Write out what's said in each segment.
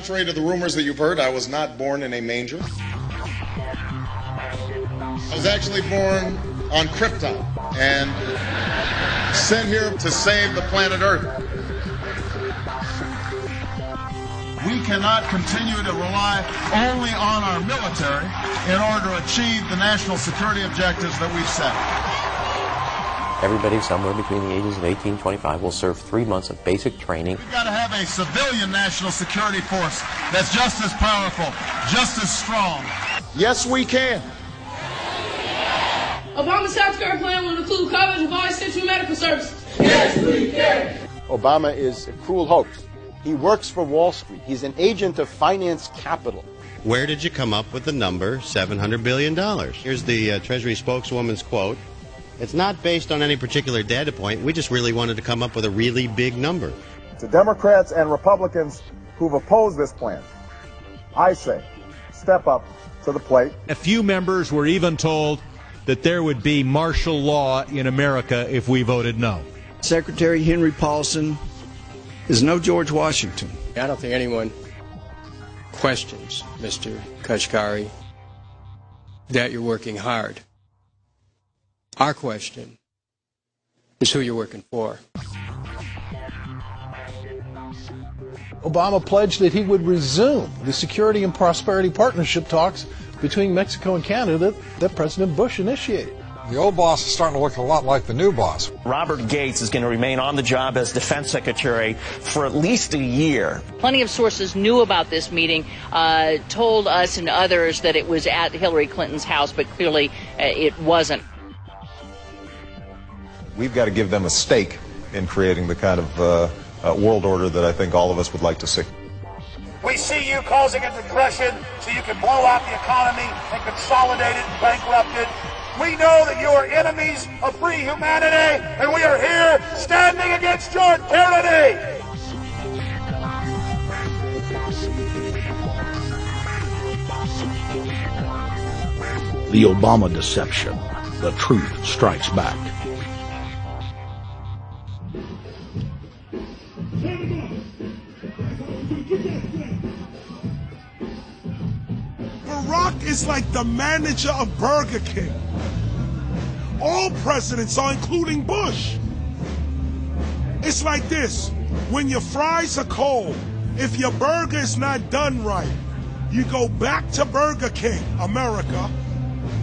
Contrary to the rumors that you've heard, I was not born in a manger. I was actually born on Krypton and sent here to save the planet Earth. We cannot continue to rely only on our military in order to achieve the national security objectives that we've set. Everybody somewhere between the ages of 18 and 25 will serve three months of basic training. We've got to have a civilian national security force that's just as powerful, just as strong. Yes, we can. Obama's healthcare plan will include coverage of all essential medical services. Yes, we can. Obama is a cruel hoax. He works for Wall Street. He's an agent of finance capital. Where did you come up with the number $700 billion? Here's the uh, Treasury spokeswoman's quote. It's not based on any particular data point. We just really wanted to come up with a really big number. To Democrats and Republicans who've opposed this plan, I say, step up to the plate. A few members were even told that there would be martial law in America if we voted no. Secretary Henry Paulson is no George Washington. I don't think anyone questions, Mr. Kashkari, that you're working hard. Our question is who you're working for. Obama pledged that he would resume the Security and Prosperity Partnership talks between Mexico and Canada that, that President Bush initiated. The old boss is starting to look a lot like the new boss. Robert Gates is going to remain on the job as defense secretary for at least a year. Plenty of sources knew about this meeting, uh, told us and others that it was at Hillary Clinton's house, but clearly uh, it wasn't. We've got to give them a stake in creating the kind of uh, uh, world order that I think all of us would like to see. We see you causing a depression so you can blow out the economy and consolidate it and bankrupt it. We know that you are enemies of free humanity, and we are here standing against your tyranny. The Obama deception. The truth strikes back. Barack is like the manager of Burger King. All presidents are, including Bush. It's like this when your fries are cold, if your burger is not done right, you go back to Burger King, America,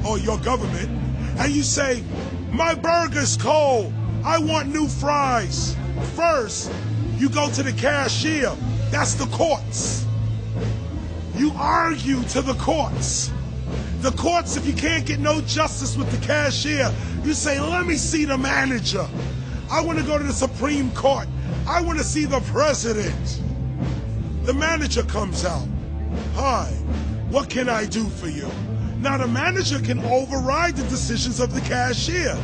or your government, and you say, My burger's cold. I want new fries. First, you go to the cashier. That's the courts. You argue to the courts. The courts, if you can't get no justice with the cashier, you say, let me see the manager. I want to go to the Supreme Court. I want to see the president. The manager comes out. Hi, what can I do for you? Now, the manager can override the decisions of the cashier,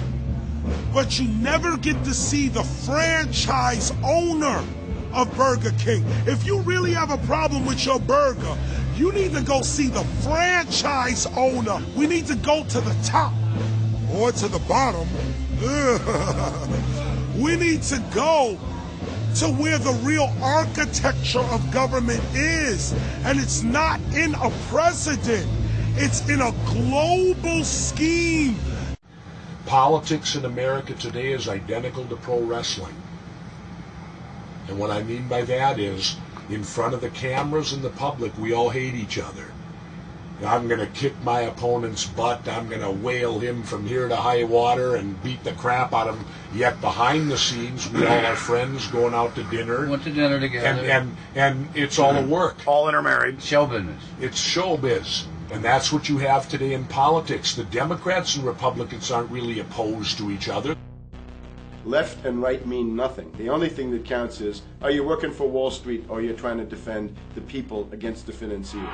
but you never get to see the franchise owner of Burger King. If you really have a problem with your burger, you need to go see the franchise owner. We need to go to the top or to the bottom. we need to go to where the real architecture of government is. And it's not in a president, it's in a global scheme. Politics in America today is identical to pro wrestling. And what I mean by that is, in front of the cameras and the public, we all hate each other. I'm going to kick my opponent's butt. I'm going to whale him from here to high water and beat the crap out of him. Yet behind the scenes, we all are friends going out to dinner. Went to dinner together. And, and, and it's all a work. All intermarried. Show business. It's showbiz. And that's what you have today in politics. The Democrats and Republicans aren't really opposed to each other. Left and right mean nothing. The only thing that counts is are you working for Wall Street or you're trying to defend the people against the financiers?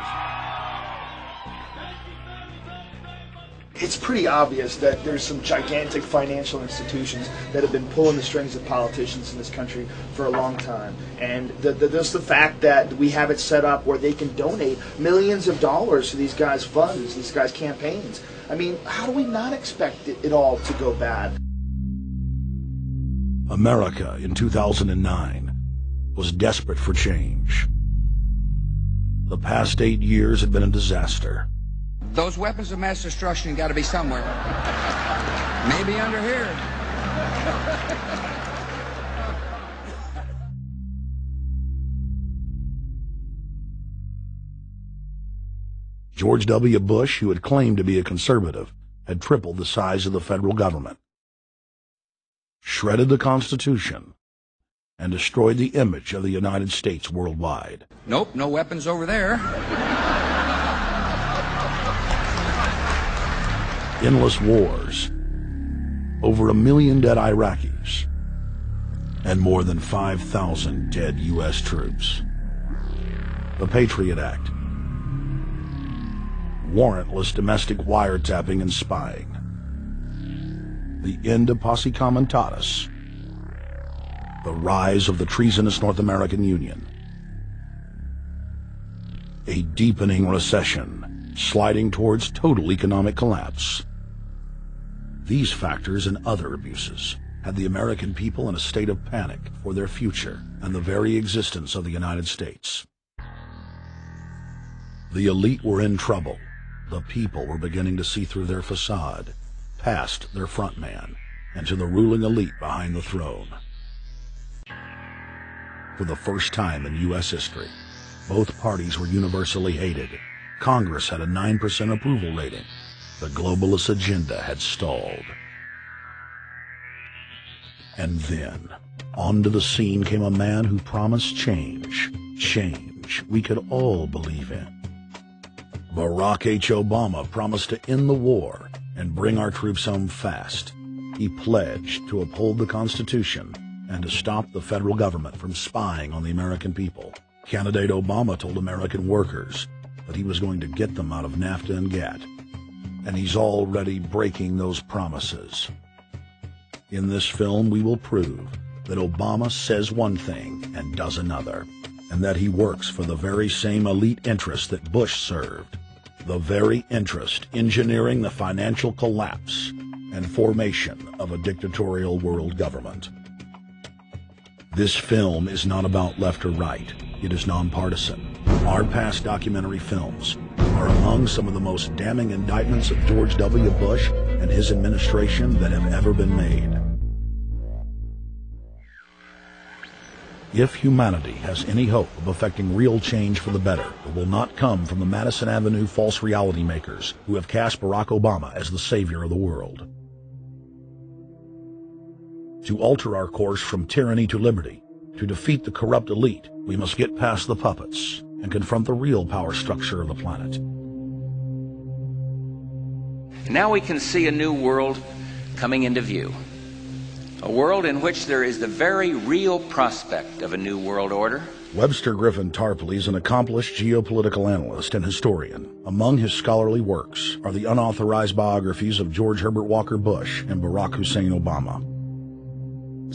It's pretty obvious that there's some gigantic financial institutions that have been pulling the strings of politicians in this country for a long time. And the, the, just the fact that we have it set up where they can donate millions of dollars to these guys' funds, these guys' campaigns. I mean, how do we not expect it, it all to go bad? America in 2009 was desperate for change. The past eight years had been a disaster. Those weapons of mass destruction got to be somewhere. Maybe under here. George W. Bush, who had claimed to be a conservative, had tripled the size of the federal government, shredded the Constitution, and destroyed the image of the United States worldwide. Nope, no weapons over there. Endless wars, over a million dead Iraqis, and more than 5,000 dead U.S. troops. The Patriot Act, warrantless domestic wiretapping and spying, the end of posse comitatus, the rise of the treasonous North American Union, a deepening recession sliding towards total economic collapse. These factors and other abuses had the American people in a state of panic for their future and the very existence of the United States. The elite were in trouble. The people were beginning to see through their facade, past their front man, and to the ruling elite behind the throne. For the first time in U.S. history, both parties were universally hated. Congress had a 9% approval rating. The globalist agenda had stalled. And then, onto the scene came a man who promised change. Change we could all believe in. Barack H. Obama promised to end the war and bring our troops home fast. He pledged to uphold the Constitution and to stop the federal government from spying on the American people. Candidate Obama told American workers that he was going to get them out of NAFTA and GATT, and he's already breaking those promises. In this film, we will prove that Obama says one thing and does another, and that he works for the very same elite interests that Bush served, the very interest engineering the financial collapse and formation of a dictatorial world government. This film is not about left or right. It is nonpartisan. Our past documentary films are among some of the most damning indictments of George W. Bush and his administration that have ever been made. If humanity has any hope of effecting real change for the better, it will not come from the Madison Avenue false reality makers who have cast Barack Obama as the savior of the world. To alter our course from tyranny to liberty, to defeat the corrupt elite, we must get past the puppets and confront the real power structure of the planet. Now we can see a new world coming into view. A world in which there is the very real prospect of a new world order. Webster Griffin Tarpley is an accomplished geopolitical analyst and historian. Among his scholarly works are the unauthorized biographies of George Herbert Walker Bush and Barack Hussein Obama.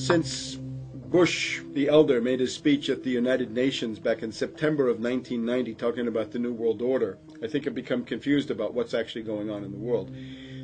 Since Bush the elder made his speech at the United Nations back in September of 1990 talking about the New World Order, I think I've become confused about what's actually going on in the world.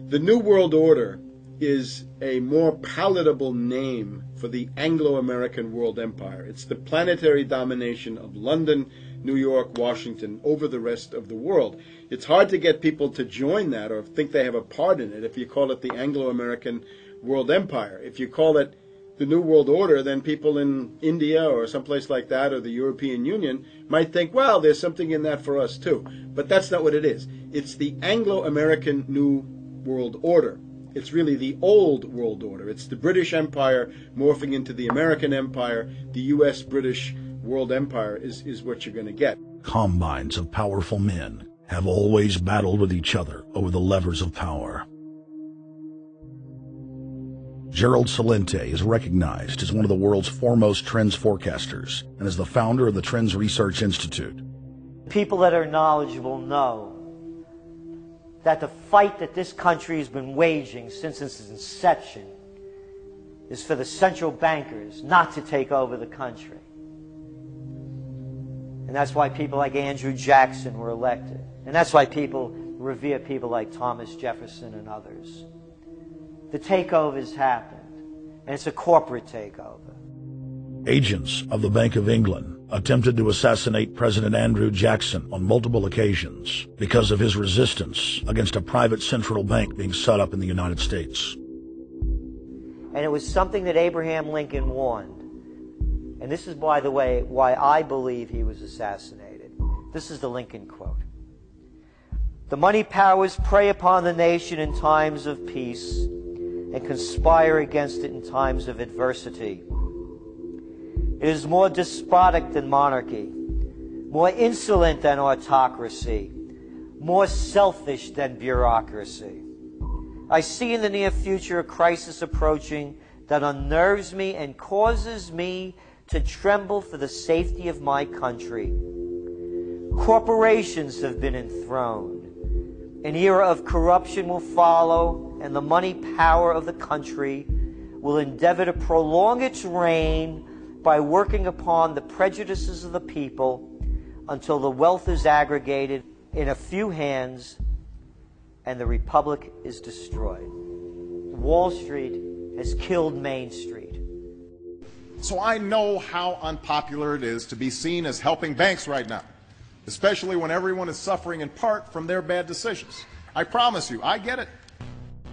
The New World Order is a more palatable name for the Anglo American world empire. It's the planetary domination of London, New York, Washington over the rest of the world. It's hard to get people to join that or think they have a part in it if you call it the Anglo American world empire. If you call it the New World Order, then people in India or someplace like that or the European Union might think, well, there's something in that for us too. But that's not what it is. It's the Anglo American New World Order. It's really the old world order. It's the British Empire morphing into the American Empire. The U.S. British world empire is, is what you're going to get. Combines of powerful men have always battled with each other over the levers of power. Gerald Celente is recognized as one of the world's foremost trends forecasters and is the founder of the Trends Research Institute. People that are knowledgeable know that the fight that this country has been waging since its inception is for the central bankers not to take over the country. And that's why people like Andrew Jackson were elected. And that's why people revere people like Thomas Jefferson and others. The takeover has happened, and it's a corporate takeover. Agents of the Bank of England attempted to assassinate President Andrew Jackson on multiple occasions because of his resistance against a private central bank being set up in the United States. And it was something that Abraham Lincoln warned. And this is, by the way, why I believe he was assassinated. This is the Lincoln quote. The money powers prey upon the nation in times of peace and conspire against it in times of adversity. It is more despotic than monarchy, more insolent than autocracy, more selfish than bureaucracy. I see in the near future a crisis approaching that unnerves me and causes me to tremble for the safety of my country. Corporations have been enthroned. An era of corruption will follow, and the money power of the country will endeavor to prolong its reign by working upon the prejudices of the people until the wealth is aggregated in a few hands and the republic is destroyed. Wall Street has killed Main Street. So I know how unpopular it is to be seen as helping banks right now, especially when everyone is suffering in part from their bad decisions. I promise you, I get it.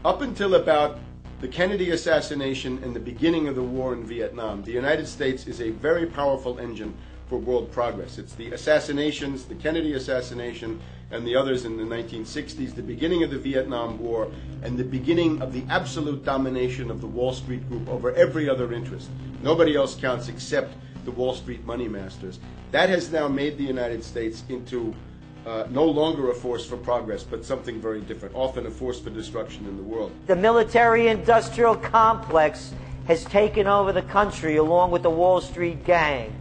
Up until about the Kennedy assassination and the beginning of the war in Vietnam, the United States is a very powerful engine for world progress. It's the assassinations, the Kennedy assassination, and the others in the 1960s, the beginning of the Vietnam War, and the beginning of the absolute domination of the Wall Street Group over every other interest. Nobody else counts except the Wall Street money masters. That has now made the United States into uh, no longer a force for progress, but something very different, often a force for destruction in the world. The military industrial complex has taken over the country along with the Wall Street gang.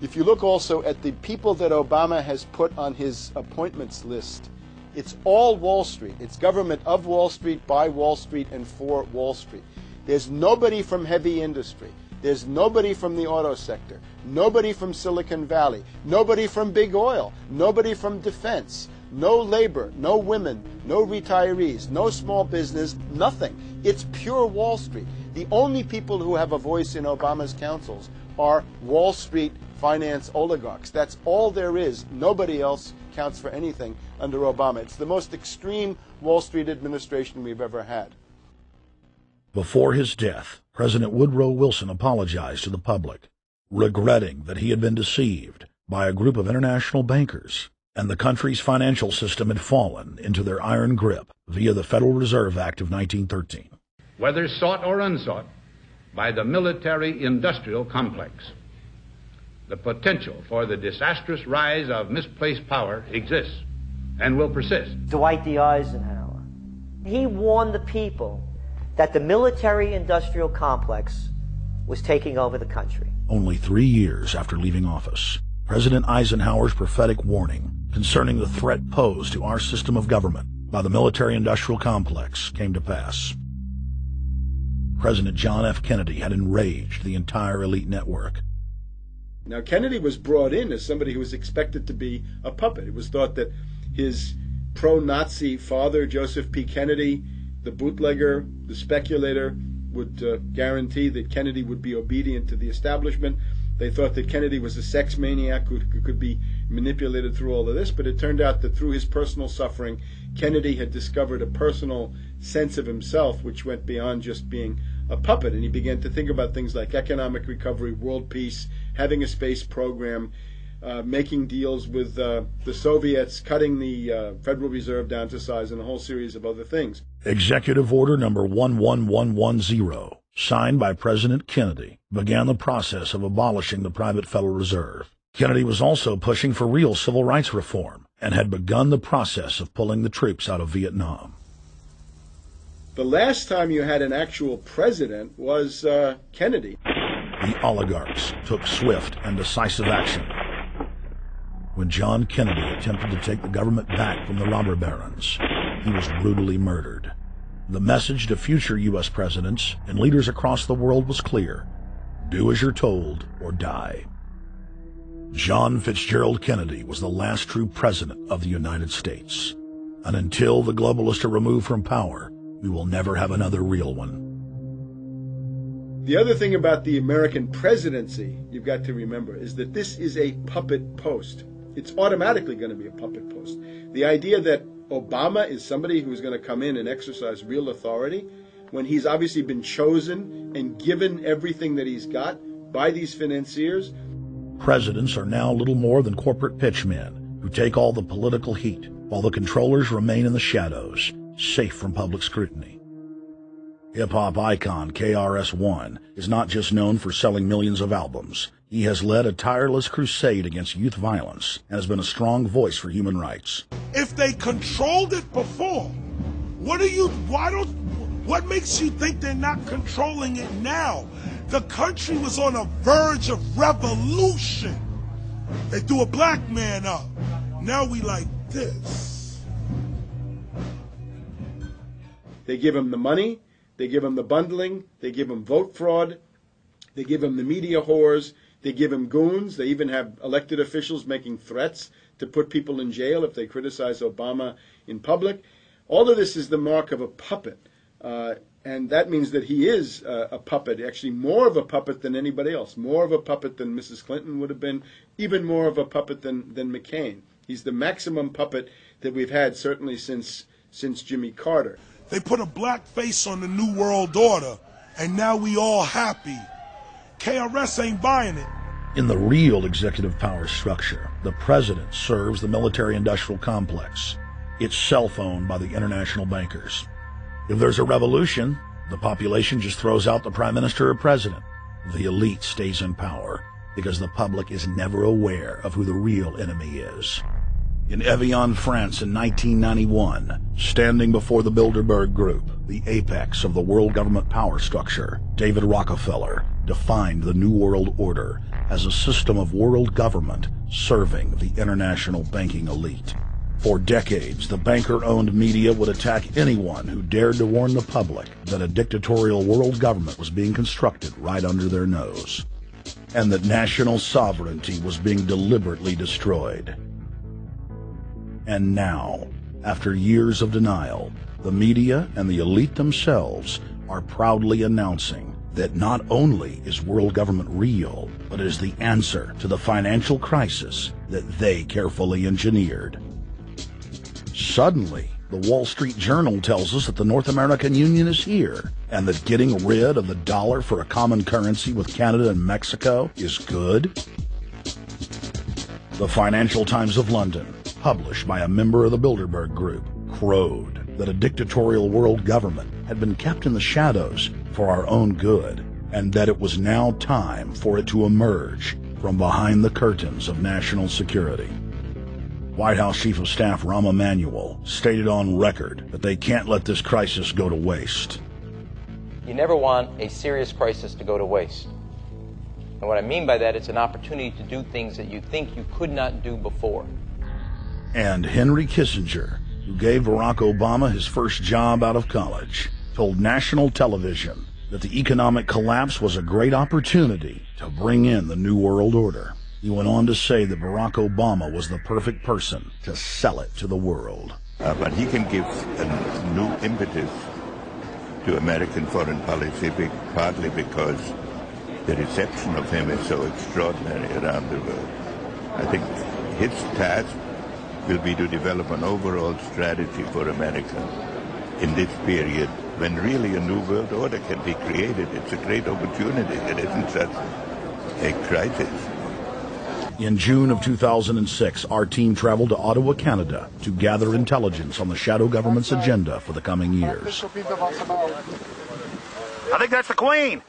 If you look also at the people that Obama has put on his appointments list, it's all Wall Street. It's government of Wall Street, by Wall Street, and for Wall Street. There's nobody from heavy industry. There's nobody from the auto sector, nobody from Silicon Valley, nobody from big oil, nobody from defense, no labor, no women, no retirees, no small business, nothing. It's pure Wall Street. The only people who have a voice in Obama's councils are Wall Street finance oligarchs. That's all there is. Nobody else counts for anything under Obama. It's the most extreme Wall Street administration we've ever had. Before his death, President Woodrow Wilson apologized to the public, regretting that he had been deceived by a group of international bankers and the country's financial system had fallen into their iron grip via the Federal Reserve Act of 1913. Whether sought or unsought by the military industrial complex, the potential for the disastrous rise of misplaced power exists and will persist. Dwight D. Eisenhower. He warned the people that the military industrial complex was taking over the country. Only three years after leaving office, President Eisenhower's prophetic warning concerning the threat posed to our system of government by the military industrial complex came to pass. President John F. Kennedy had enraged the entire elite network. Now, Kennedy was brought in as somebody who was expected to be a puppet. It was thought that his pro Nazi father, Joseph P. Kennedy, the bootlegger, the speculator, would uh, guarantee that Kennedy would be obedient to the establishment. They thought that Kennedy was a sex maniac who, could be manipulated through all of this, but it turned out that through his personal suffering, Kennedy had discovered a personal sense of himself which went beyond just being a puppet, and he began to think about things like economic recovery, world peace, having a space program, uh, making deals with uh, the Soviets, cutting the uh, Federal Reserve down to size, and a whole series of other things. Executive Order Number 11110, signed by President Kennedy, began the process of abolishing the private Federal Reserve. Kennedy was also pushing for real civil rights reform and had begun the process of pulling the troops out of Vietnam. The last time you had an actual president was uh, Kennedy. The oligarchs took swift and decisive action when John Kennedy attempted to take the government back from the robber barons, he was brutally murdered. The message to future U.S. presidents and leaders across the world was clear. Do as you're told or die. John Fitzgerald Kennedy was the last true president of the United States. And until the globalists are removed from power, we will never have another real one. The other thing about the American presidency you've got to remember is that this is a puppet post. It's automatically going to be a puppet post. The idea that Obama is somebody who's going to come in and exercise real authority when he's obviously been chosen and given everything that he's got by these financiers. Presidents are now little more than corporate pitchmen who take all the political heat, while the controllers remain in the shadows, safe from public scrutiny. Hip hop icon KRS-One is not just known for selling millions of albums. He has led a tireless crusade against youth violence and has been a strong voice for human rights. If they controlled it before, what do you, why don't, what makes you think they're not controlling it now? The country was on a verge of revolution. They threw a black man up. Now we like this. They give him the money, they give him the bundling, they give him vote fraud, they give him the media whores, they give him goons, they even have elected officials making threats to put people in jail if they criticize Obama in public. All of this is the mark of a puppet. Uh, and that means that he is uh, a puppet, actually more of a puppet than anybody else, more of a puppet than Mrs. Clinton would have been, even more of a puppet than, than McCain. He's the maximum puppet that we've had certainly since since Jimmy Carter. They put a black face on the New World Order, and now we all happy. KRS ain't buying it. In the real executive power structure, the president serves the military industrial complex. It's self-owned by the international bankers. If there's a revolution, the population just throws out the prime minister or president. The elite stays in power because the public is never aware of who the real enemy is. In Evian, France in 1991, standing before the Bilderberg Group, the apex of the world government power structure, David Rockefeller defined the New World Order as a system of world government serving the international banking elite. For decades, the banker-owned media would attack anyone who dared to warn the public that a dictatorial world government was being constructed right under their nose, and that national sovereignty was being deliberately destroyed. And now, after years of denial, the media and the elite themselves are proudly announcing that not only is world government real, but is the answer to the financial crisis that they carefully engineered. Suddenly, the Wall Street Journal tells us that the North American Union is here, and that getting rid of the dollar for a common currency with Canada and Mexico is good. The Financial Times of London, published by a member of the Bilderberg Group, crowed that a dictatorial world government had been kept in the shadows for our own good, and that it was now time for it to emerge from behind the curtains of national security. White House Chief of Staff Rahm Emanuel stated on record that they can't let this crisis go to waste. You never want a serious crisis to go to waste. And what I mean by that, it's an opportunity to do things that you think you could not do before. And Henry Kissinger, who gave Barack Obama his first job out of college, told national television that the economic collapse was a great opportunity to bring in the New World Order. He went on to say that Barack Obama was the perfect person to sell it to the world. Uh, but he can give a new impetus to American foreign policy, partly because the reception of him is so extraordinary around the world. I think his task will be to develop an overall strategy for America in this period when really a new world order can be created. It's a great opportunity. There isn't such a crisis. In June of 2006, our team traveled to Ottawa, Canada to gather intelligence on the shadow government's agenda for the coming years. I think that's the Queen.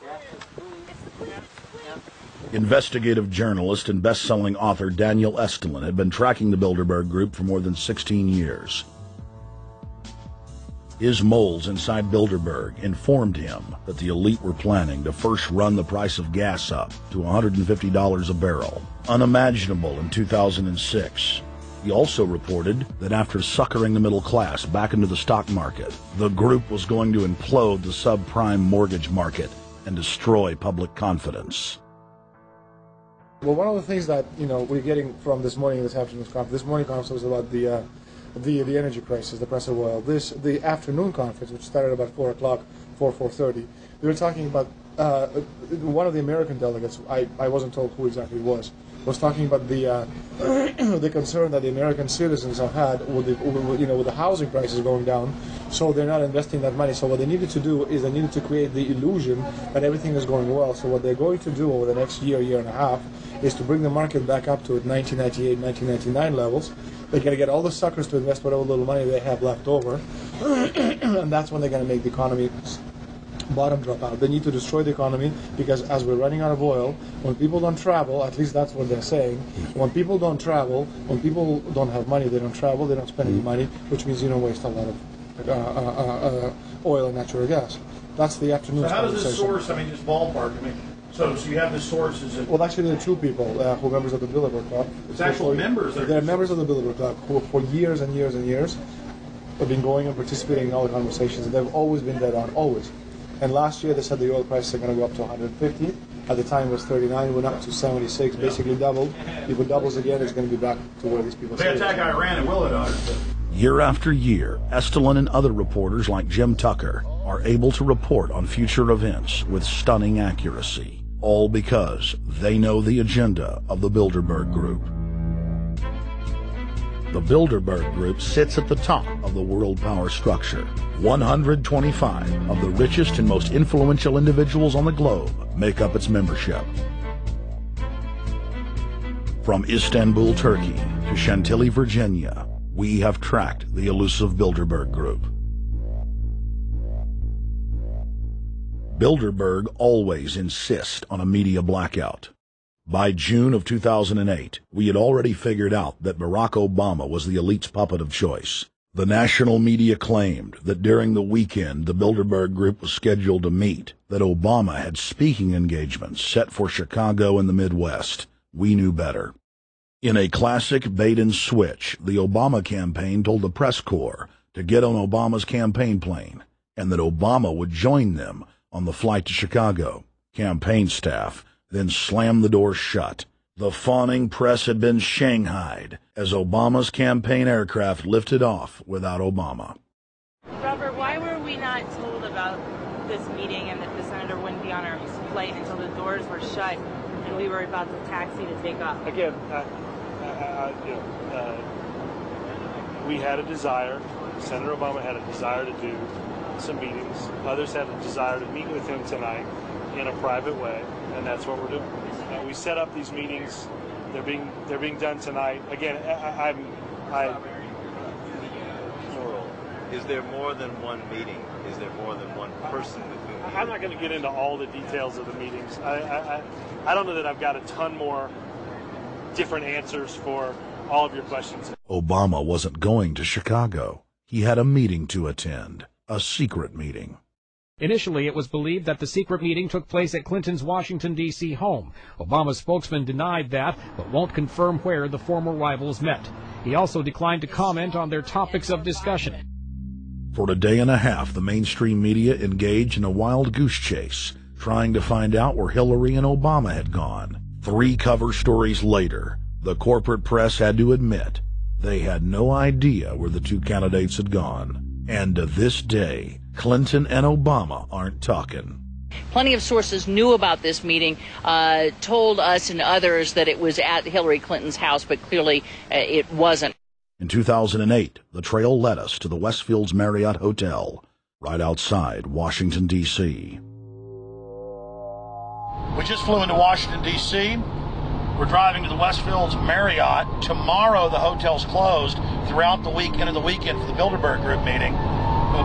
Investigative journalist and best-selling author Daniel Estulin had been tracking the Bilderberg Group for more than 16 years. His moles inside Bilderberg informed him that the elite were planning to first run the price of gas up to $150 a barrel, unimaginable in 2006. He also reported that after suckering the middle class back into the stock market, the group was going to implode the subprime mortgage market and destroy public confidence. Well, one of the things that you know we're getting from this morning this afternoon's conference, this morning conference was about the uh, the the energy crisis, the price of oil. This the afternoon conference, which started about four o'clock, four four thirty. they were talking about uh, one of the American delegates, I, I wasn't told who exactly it was, was talking about the uh, the concern that the American citizens have had with the with, you know with the housing prices going down, so they're not investing that money. So what they needed to do is they needed to create the illusion that everything is going well. So what they're going to do over the next year, year and a half, is to bring the market back up to 1998, 1999 levels. They're going to get all the suckers to invest whatever little money they have left over, and that's when they're going to make the economy bottom drop out. They need to destroy the economy because as we're running out of oil, when people don't travel, at least that's what they're saying, when people don't travel, when people don't have money, they don't travel, they don't spend any money, which means you don't waste a lot of uh, uh, uh, uh oil and natural gas. That's the afternoon. So how does this source? I mean, just ballpark. I mean, so so you have the sources. Of, well, actually, there are two people uh, who are members of the Bilderberg Club. It's actual members. They're members of the Bilderberg Club who, for years and years and years, have been going and participating in all the conversations. And they've always been dead on, always. And last year they said the oil prices are going to go up to 150. At the time it was 39, went up to 76, basically doubled. If it doubles again, it's going to be back to where these people. Say. They attack Iran and will it? Year after year, Estulin and other reporters like Jim Tucker are able to report on future events with stunning accuracy, all because they know the agenda of the Bilderberg Group. The Bilderberg Group sits at the top of the world power structure. 125 of the richest and most influential individuals on the globe make up its membership. From Istanbul, Turkey to Chantilly, Virginia, we have tracked the elusive Bilderberg Group. Bilderberg always insist on a media blackout. By June of 2008, we had already figured out that Barack Obama was the elite's puppet of choice. The national media claimed that during the weekend the Bilderberg group was scheduled to meet, that Obama had speaking engagements set for Chicago and the Midwest. We knew better. In a classic bait and switch, the Obama campaign told the press corps to get on Obama's campaign plane and that Obama would join them on the flight to Chicago. Campaign staff then slammed the door shut. The fawning press had been shanghaied as Obama's campaign aircraft lifted off without Obama. Robert, why were we not told about this meeting and that the senator wouldn't be on our flight until the doors were shut and we were about to taxi to take off? Again, uh, uh, uh, you know, uh, we had a desire. Senator Obama had a desire to do some meetings. Others had a desire to meet with him tonight in a private way and that's what we're doing. Uh, we set up these meetings. They're being they're being done tonight. Again, I, I'm I. Is there more than one meeting? Is there more than one person with whom? I'm not going to get into all the details of the meetings. I, I, I don't know that I've got a ton more different answers for all of your questions. Obama wasn't going to Chicago. He had a meeting to attend, a secret meeting. Initially, it was believed that the secret meeting took place at Clinton's Washington, D.C. home. Obama's spokesman denied that, but won't confirm where the former rivals met. He also declined to comment on their topics of discussion. For a day and a half, the mainstream media engaged in a wild goose chase, trying to find out where Hillary and Obama had gone. Three cover stories later, the corporate press had to admit they had no idea where the two candidates had gone. And to this day, Clinton and Obama aren't talking. Plenty of sources knew about this meeting, uh, told us and others that it was at Hillary Clinton's house, but clearly uh, it wasn't. In 2008, the trail led us to the Westfields Marriott Hotel, right outside Washington, D.C. We just flew into Washington, D.C. We're driving to the Westfields Marriott. Tomorrow, the hotel's closed throughout the week into the weekend for the Bilderberg Group meeting.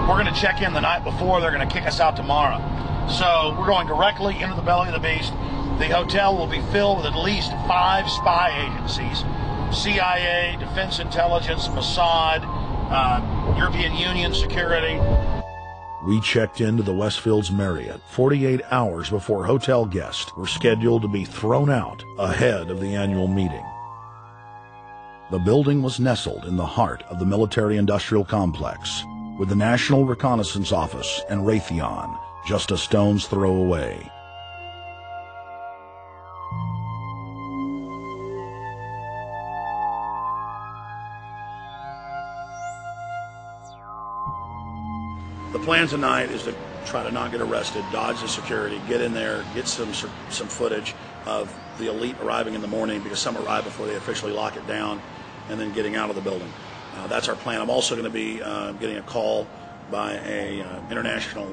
We're going to check in the night before. They're going to kick us out tomorrow. So we're going directly into the belly of the beast. The hotel will be filled with at least five spy agencies CIA, Defense Intelligence, Mossad, uh, European Union Security. We checked into the Westfields Marriott 48 hours before hotel guests were scheduled to be thrown out ahead of the annual meeting. The building was nestled in the heart of the military industrial complex, with the National Reconnaissance Office and Raytheon just a stone's throw away. Plan tonight is to try to not get arrested, dodge the security, get in there, get some some footage of the elite arriving in the morning because some arrive before they officially lock it down, and then getting out of the building. Uh, that's our plan. I'm also going to be uh, getting a call by a uh, international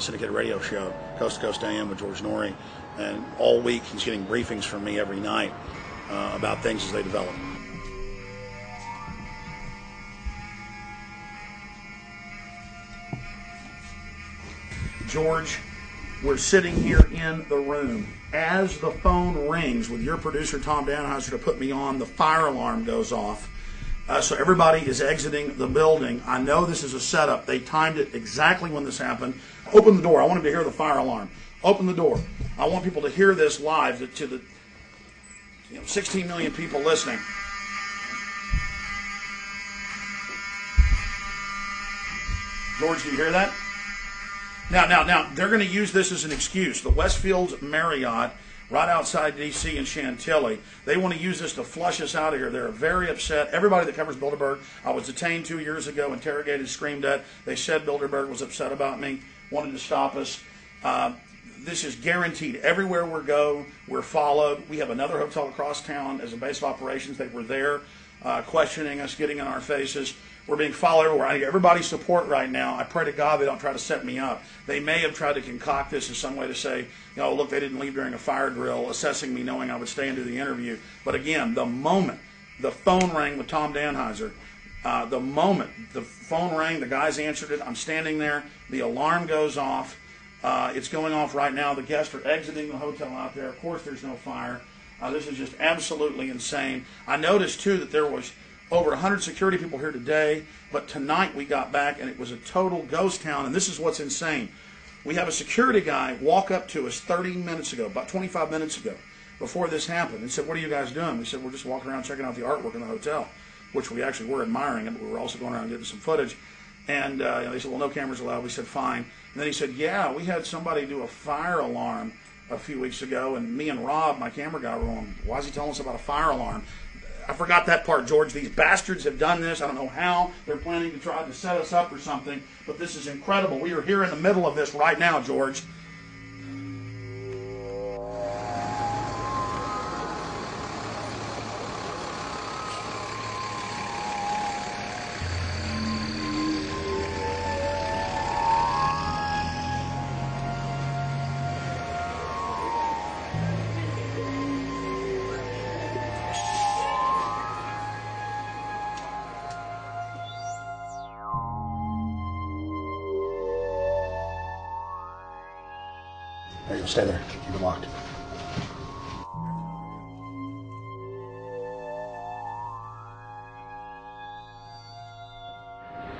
syndicated radio show, Coast to Coast AM with George Noory, and all week he's getting briefings from me every night uh, about things as they develop. George, we're sitting here in the room. As the phone rings with your producer, Tom Danheiser, to put me on, the fire alarm goes off. Uh, so everybody is exiting the building. I know this is a setup. They timed it exactly when this happened. Open the door. I want them to hear the fire alarm. Open the door. I want people to hear this live to the you know, 16 million people listening. George, do you hear that? Now, now, now, they're going to use this as an excuse. The Westfield Marriott, right outside D.C. in Chantilly, they want to use this to flush us out of here. They're very upset. Everybody that covers Bilderberg, I was detained two years ago, interrogated, screamed at. They said Bilderberg was upset about me, wanted to stop us. Uh, this is guaranteed. Everywhere we go, we're followed. We have another hotel across town as a base of operations. They were there uh, questioning us, getting in our faces. We're being followed everywhere. I need everybody's support right now. I pray to God they don't try to set me up. They may have tried to concoct this as some way to say, you know, look, they didn't leave during a fire drill, assessing me knowing I would stay and do the interview. But again, the moment the phone rang with Tom Danheiser, uh, the moment the phone rang, the guys answered it. I'm standing there. The alarm goes off. Uh, it's going off right now. The guests are exiting the hotel out there. Of course, there's no fire. Uh, this is just absolutely insane. I noticed too that there was over 100 security people here today, but tonight we got back and it was a total ghost town. And this is what's insane. We have a security guy walk up to us 30 minutes ago, about 25 minutes ago, before this happened, and said, "What are you guys doing?" We said, "We're just walking around checking out the artwork in the hotel," which we actually were admiring, and we were also going around getting some footage. And uh, they said, "Well, no cameras allowed." We said, "Fine." And then he said, "Yeah, we had somebody do a fire alarm." a few weeks ago, and me and Rob, my camera guy, were on. Why is he telling us about a fire alarm? I forgot that part, George. These bastards have done this. I don't know how. They're planning to try to set us up or something, but this is incredible. We are here in the middle of this right now, George. Stay there. Keep it locked.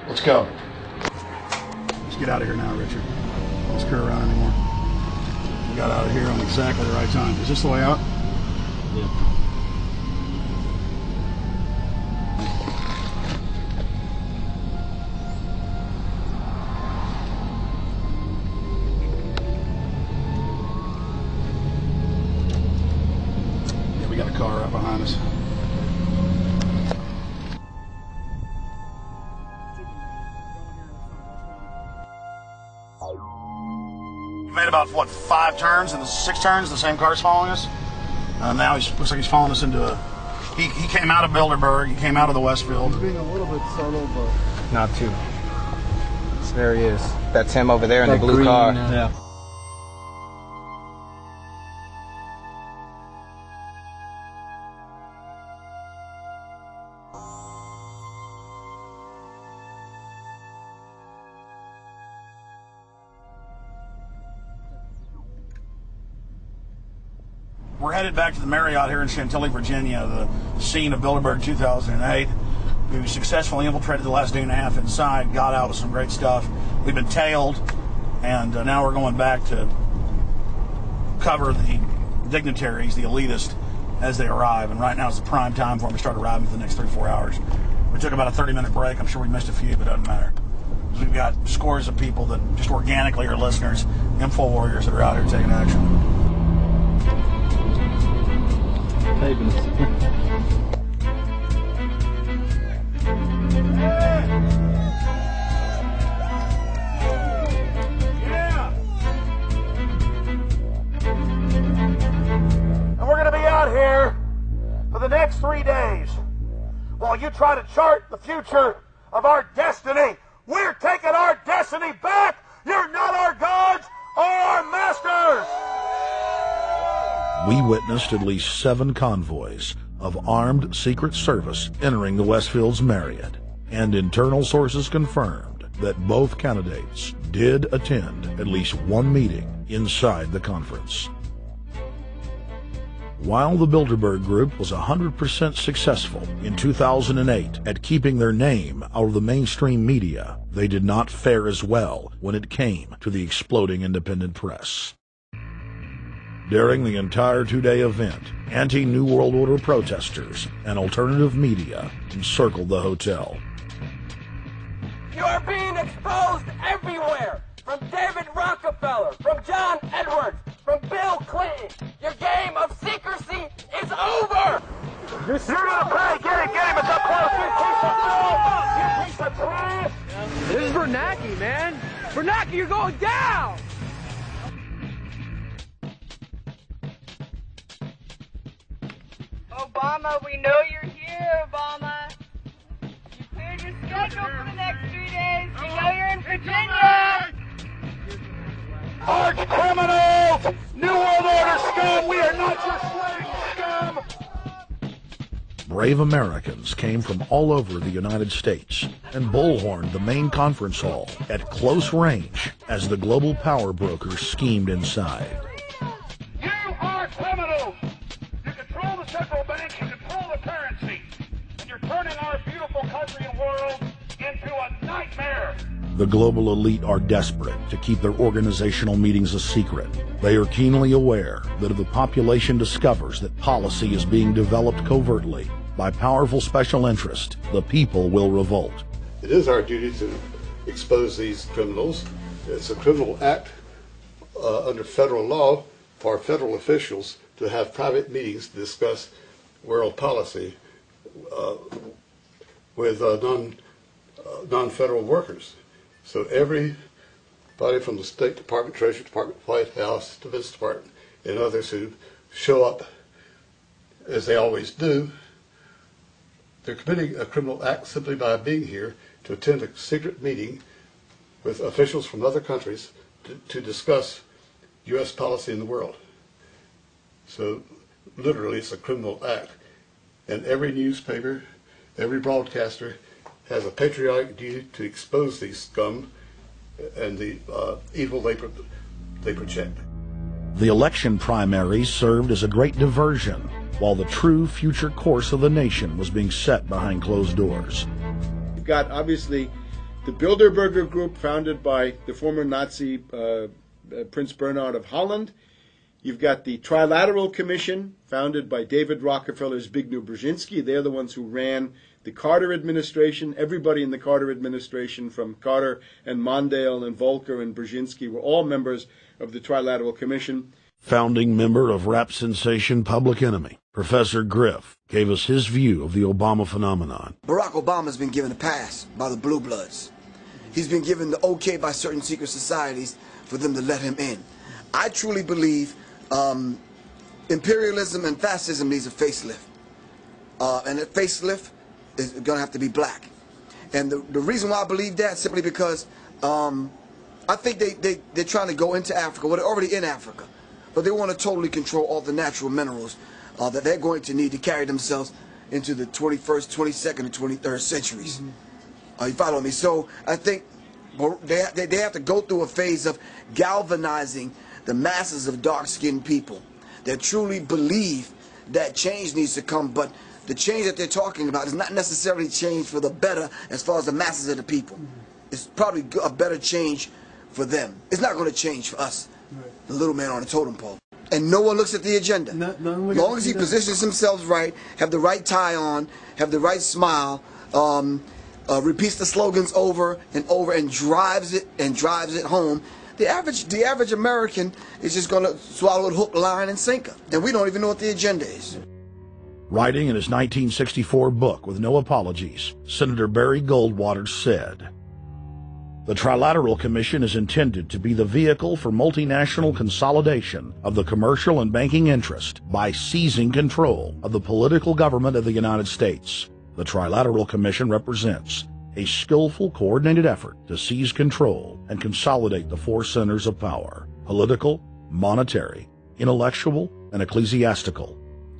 Let's go. Let's get out of here now, Richard. Don't screw around anymore. We got out of here on exactly the right time. Is this the way out? Five turns and the six turns, the same car's following us. Uh, now he looks like he's following us into a. He, he came out of Bilderberg. He came out of the Westfield. He's being a little bit subtle, but not too. So there he is. That's him over there in that the blue green, car. Uh, yeah. Marriott here in Chantilly, Virginia, the scene of Bilderberg 2008. We successfully infiltrated the last day and a half inside, got out with some great stuff. We've been tailed, and uh, now we're going back to cover the dignitaries, the elitists, as they arrive. And right now is the prime time for them to start arriving for the next three, four hours. We took about a 30 minute break. I'm sure we missed a few, but it doesn't matter. We've got scores of people that just organically are listeners, info warriors that are out here taking action. and we're going to be out here for the next three days while you try to chart the future of our destiny. We're taking our destiny back! We witnessed at least seven convoys of armed Secret Service entering the Westfields Marriott, and internal sources confirmed that both candidates did attend at least one meeting inside the conference. While the Bilderberg Group was 100% successful in 2008 at keeping their name out of the mainstream media, they did not fare as well when it came to the exploding independent press. During the entire two-day event, anti-New World Order protesters and alternative media encircled the hotel. You are being exposed everywhere! From David Rockefeller, from John Edwards, from Bill Clinton. Your game of secrecy is over! You're gonna play! Get it, get him! It's up close! You piece of filth! You piece of trash! This is Bernanke, man! Bernanke, you're going down! Brave Americans came from all over the United States and bullhorned the main conference hall at close range as the global power brokers schemed inside. You are criminals! You control the central bank, you control the currency, and you're turning our beautiful country and world into a nightmare! The global elite are desperate to keep their organizational meetings a secret. They are keenly aware that if the population discovers that policy is being developed covertly by powerful special interest, the people will revolt. It is our duty to expose these criminals. It's a criminal act uh, under federal law for federal officials to have private meetings to discuss world policy uh, with uh, non uh, non-federal workers. So everybody from the State Department, Treasury Department, White House, Defense Department, and others who show up, as they always do, they're committing a criminal act simply by being here to attend a secret meeting with officials from other countries to, to discuss U.S. policy in the world. So literally, it's a criminal act. And every newspaper, every broadcaster has a patriotic duty to expose these scum and the uh, evil they, they project. The election primaries served as a great diversion while the true future course of the nation was being set behind closed doors. You've got obviously the Bilderberger Group, founded by the former Nazi uh, uh, Prince Bernhard of Holland. You've got the Trilateral Commission, founded by David Rockefeller's Zbigniew Brzezinski. They're the ones who ran the Carter administration. Everybody in the Carter administration, from Carter and Mondale and Volcker and Brzezinski, were all members of the Trilateral Commission. Founding member of rap sensation Public Enemy, Professor Griff gave us his view of the Obama phenomenon. Barack Obama's been given a pass by the Blue Bloods. He's been given the okay by certain secret societies for them to let him in. I truly believe um, imperialism and fascism needs a facelift. Uh, and that facelift is going to have to be black. And the, the reason why I believe that simply because um, I think they, they, they're trying to go into Africa. Well, they're already in Africa. But they want to totally control all the natural minerals uh, that they're going to need to carry themselves into the 21st, 22nd, and 23rd centuries. Mm-hmm. Uh, you follow me? So I think they, they, they have to go through a phase of galvanizing the masses of dark-skinned people that truly believe that change needs to come, but the change that they're talking about is not necessarily change for the better as far as the masses of the people. It's probably a better change for them. It's not going to change for us, the little man on the totem pole. And no one looks at the agenda. As long as he positions himself right, have the right tie on, have the right smile, um, uh, repeats the slogans over and over, and drives it and drives it home. The average, the average American is just going to swallow it hook, line, and sinker, and we don't even know what the agenda is. Writing in his 1964 book with no apologies, Senator Barry Goldwater said, The Trilateral Commission is intended to be the vehicle for multinational consolidation of the commercial and banking interest by seizing control of the political government of the United States. The Trilateral Commission represents a skillful, coordinated effort to seize control and consolidate the four centers of power political, monetary, intellectual, and ecclesiastical.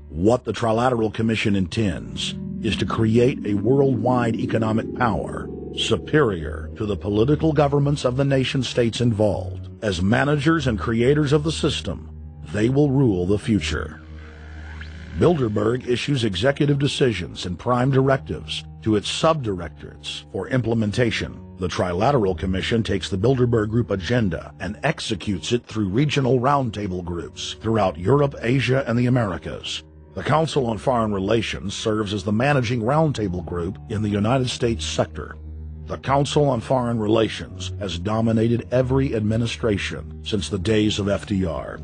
What the Trilateral Commission intends is to create a worldwide economic power superior to the political governments of the nation states involved. As managers and creators of the system, they will rule the future. Bilderberg issues executive decisions and prime directives to its subdirectorates for implementation. The Trilateral Commission takes the Bilderberg Group agenda and executes it through regional roundtable groups throughout Europe, Asia, and the Americas. The Council on Foreign Relations serves as the managing roundtable group in the United States sector. The Council on Foreign Relations has dominated every administration since the days of FDR.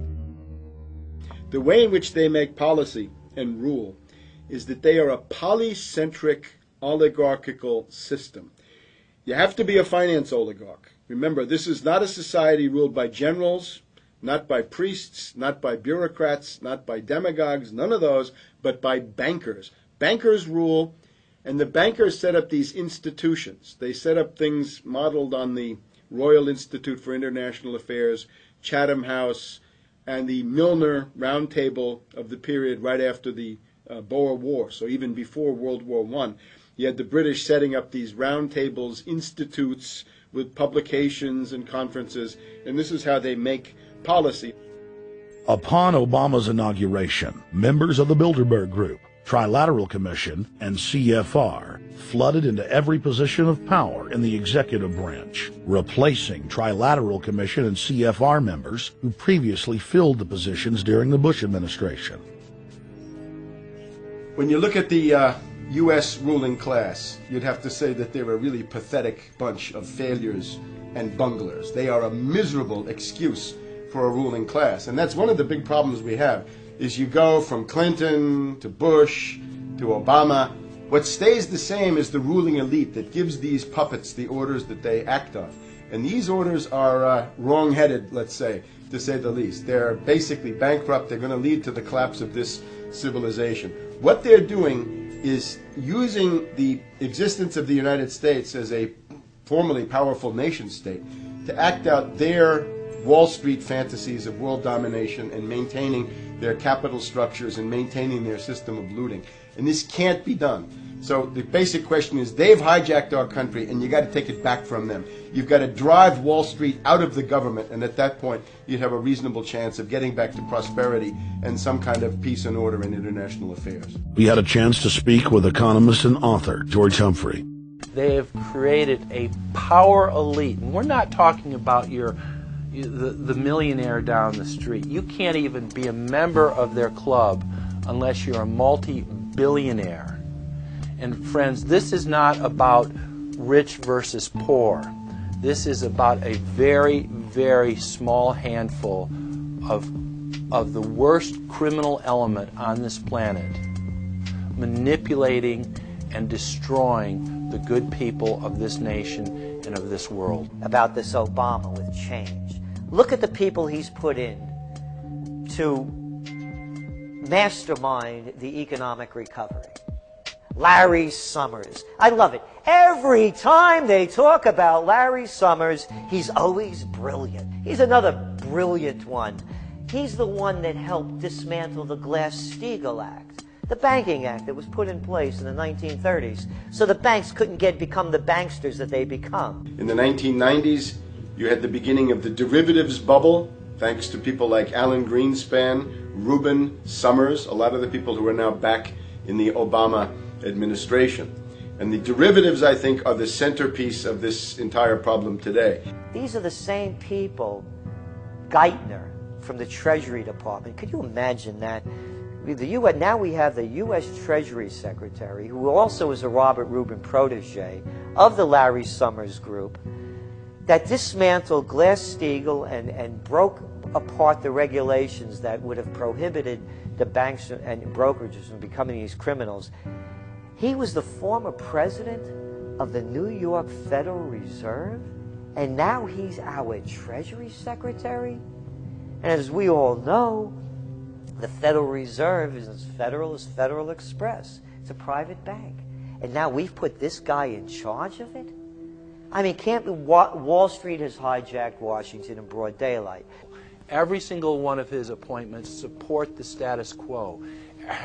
The way in which they make policy and rule is that they are a polycentric oligarchical system. You have to be a finance oligarch. Remember, this is not a society ruled by generals, not by priests, not by bureaucrats, not by demagogues, none of those, but by bankers. Bankers rule, and the bankers set up these institutions. They set up things modeled on the Royal Institute for International Affairs, Chatham House, and the Milner Roundtable of the period right after the uh, Boer War, so even before World War One. You had the British setting up these roundtables, institutes with publications and conferences, and this is how they make policy. Upon Obama's inauguration, members of the Bilderberg Group, Trilateral Commission, and CFR flooded into every position of power in the executive branch, replacing Trilateral Commission and CFR members who previously filled the positions during the Bush administration. When you look at the uh, U.S. ruling class, you'd have to say that they're a really pathetic bunch of failures and bunglers. They are a miserable excuse for a ruling class. And that's one of the big problems we have is you go from Clinton to Bush to Obama. What stays the same is the ruling elite that gives these puppets the orders that they act on. And these orders are uh, wrong-headed, let's say, to say the least. They're basically bankrupt. They're going to lead to the collapse of this civilization. What they're doing is using the existence of the United States as a formerly powerful nation state to act out their Wall Street fantasies of world domination and maintaining their capital structures and maintaining their system of looting. And this can't be done. So the basic question is they've hijacked our country and you got to take it back from them. You've got to drive Wall Street out of the government and at that point you'd have a reasonable chance of getting back to prosperity and some kind of peace and order in international affairs. We had a chance to speak with economist and author George Humphrey. They have created a power elite. And we're not talking about your the, the millionaire down the street. You can't even be a member of their club unless you're a multi-billionaire. And friends, this is not about rich versus poor. This is about a very, very small handful of, of the worst criminal element on this planet manipulating and destroying the good people of this nation and of this world. About this Obama with change. Look at the people he's put in to mastermind the economic recovery. Larry Summers. I love it. Every time they talk about Larry Summers, he's always brilliant. He's another brilliant one. He's the one that helped dismantle the Glass-Steagall Act, the banking act that was put in place in the 1930s, so the banks couldn't get become the banksters that they become. In the 1990s, you had the beginning of the derivatives bubble, thanks to people like Alan Greenspan, Rubin, Summers, a lot of the people who are now back in the Obama administration. And the derivatives, I think, are the centerpiece of this entire problem today. These are the same people, Geithner from the Treasury Department. Could you imagine that? The US, now we have the U.S. Treasury Secretary, who also is a Robert Rubin protege of the Larry Summers Group, that dismantled Glass-Steagall and, and broke apart the regulations that would have prohibited the banks and brokerages from becoming these criminals. He was the former president of the New York Federal Reserve, and now he's our Treasury Secretary. And as we all know, the Federal Reserve is as federal as Federal Express. It's a private bank. And now we've put this guy in charge of it? I mean, can't Wall Street has hijacked Washington in broad daylight. Every single one of his appointments support the status quo.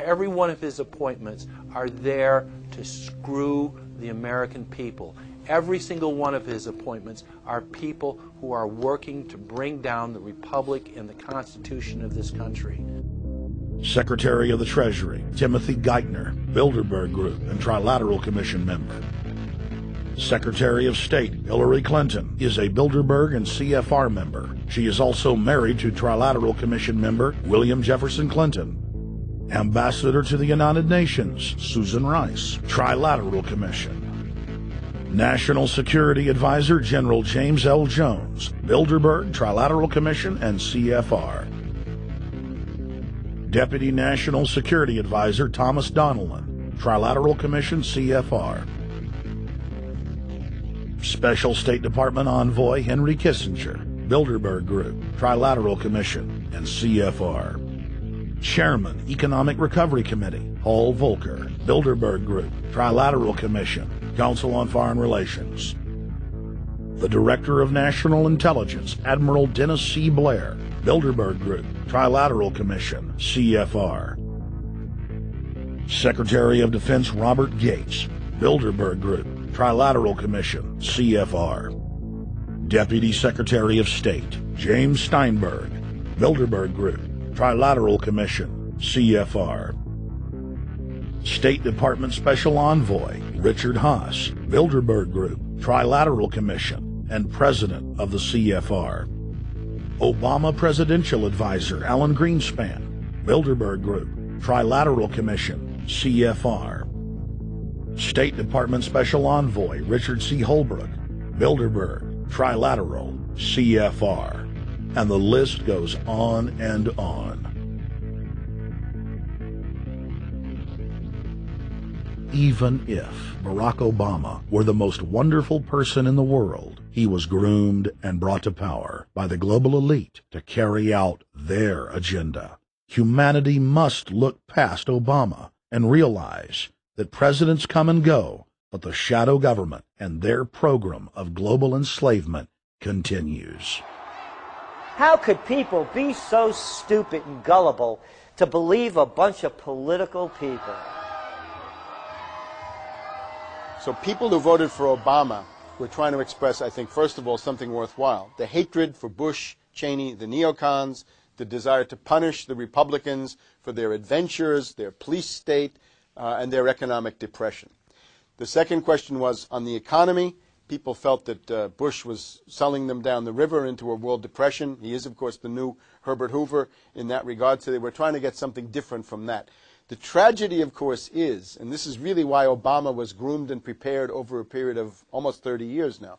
Every one of his appointments are there to screw the American people. Every single one of his appointments are people who are working to bring down the Republic and the Constitution of this country. Secretary of the Treasury, Timothy Geithner, Bilderberg Group and Trilateral Commission member. Secretary of State Hillary Clinton is a Bilderberg and CFR member. She is also married to Trilateral Commission member William Jefferson Clinton. Ambassador to the United Nations Susan Rice, Trilateral Commission. National Security Advisor General James L. Jones, Bilderberg, Trilateral Commission, and CFR. Deputy National Security Advisor Thomas Donilon, Trilateral Commission, CFR. Special State Department Envoy Henry Kissinger, Bilderberg Group, Trilateral Commission, and CFR. Chairman, Economic Recovery Committee, Paul Volcker, Bilderberg Group, Trilateral Commission, Council on Foreign Relations. The Director of National Intelligence, Admiral Dennis C. Blair, Bilderberg Group, Trilateral Commission, CFR. Secretary of Defense Robert Gates, Bilderberg Group, Trilateral Commission, CFR. Deputy Secretary of State James Steinberg, Bilderberg Group, Trilateral Commission, CFR. State Department Special Envoy Richard Haass, Bilderberg Group, Trilateral Commission, and President of the CFR. Obama Presidential Advisor Alan Greenspan, Bilderberg Group, Trilateral Commission, CFR. State Department Special Envoy Richard C. Holbrooke, Bilderberg, Trilateral, CFR. And the list goes on and on. even if Barack Obama were the most wonderful person in the world, he was groomed and brought to power by the global elite to carry out their agenda. Humanity must look past Obama and realize that presidents come and go, but the shadow government and their program of global enslavement continues. How could people be so stupid and gullible to believe a bunch of political people? So people who voted for Obama were trying to express, I think, first of all, something worthwhile. The hatred for Bush, Cheney, the neocons, the desire to punish the Republicans for their adventures, their police state, uh, and their economic depression. The second question was on the economy. People felt that uh, Bush was selling them down the river into a world depression. He is, of course, the new Herbert Hoover in that regard, so they were trying to get something different from that. The tragedy, of course, is, and this is really why Obama was groomed and prepared over a period of almost 30 years now,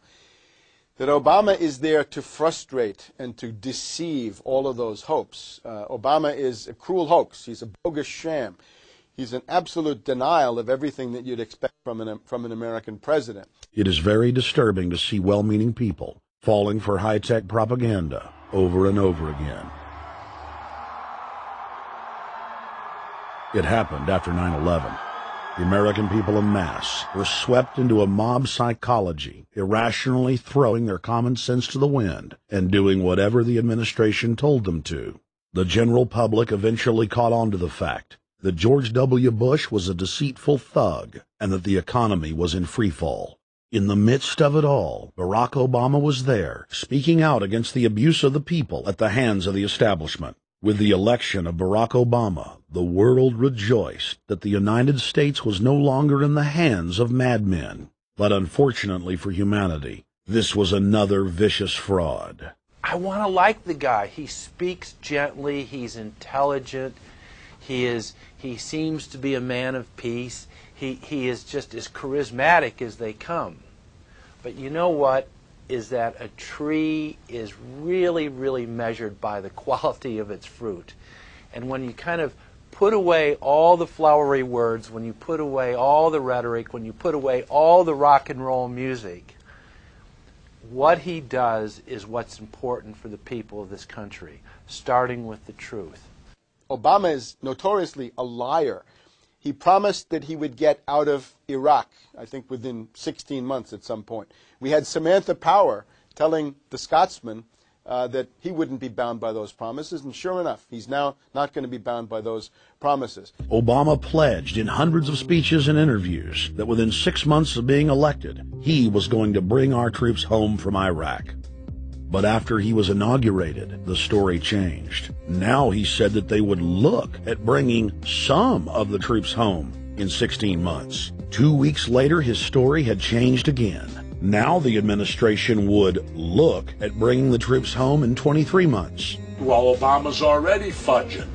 that Obama is there to frustrate and to deceive all of those hopes. Uh, Obama is a cruel hoax. He's a bogus sham. He's an absolute denial of everything that you'd expect from an, from an American president. It is very disturbing to see well meaning people falling for high tech propaganda over and over again. It happened after 9 11. The American people en masse were swept into a mob psychology, irrationally throwing their common sense to the wind and doing whatever the administration told them to. The general public eventually caught on to the fact that George W. Bush was a deceitful thug and that the economy was in freefall. In the midst of it all, Barack Obama was there, speaking out against the abuse of the people at the hands of the establishment. With the election of Barack Obama, the world rejoiced that the United States was no longer in the hands of madmen. But unfortunately for humanity, this was another vicious fraud. I want to like the guy. He speaks gently, he's intelligent, he is he seems to be a man of peace. He he is just as charismatic as they come. But you know what? is that a tree is really, really measured by the quality of its fruit. And when you kind of put away all the flowery words, when you put away all the rhetoric, when you put away all the rock and roll music, what he does is what's important for the people of this country, starting with the truth. Obama is notoriously a liar He promised that he would get out of Iraq, I think within 16 months at some point. We had Samantha Power telling the Scotsman uh, that he wouldn't be bound by those promises, and sure enough, he's now not going to be bound by those promises. Obama pledged in hundreds of speeches and interviews that within six months of being elected, he was going to bring our troops home from Iraq. But after he was inaugurated, the story changed. Now he said that they would look at bringing some of the troops home in 16 months. Two weeks later, his story had changed again. Now the administration would look at bringing the troops home in 23 months. Well, Obama's already fudging.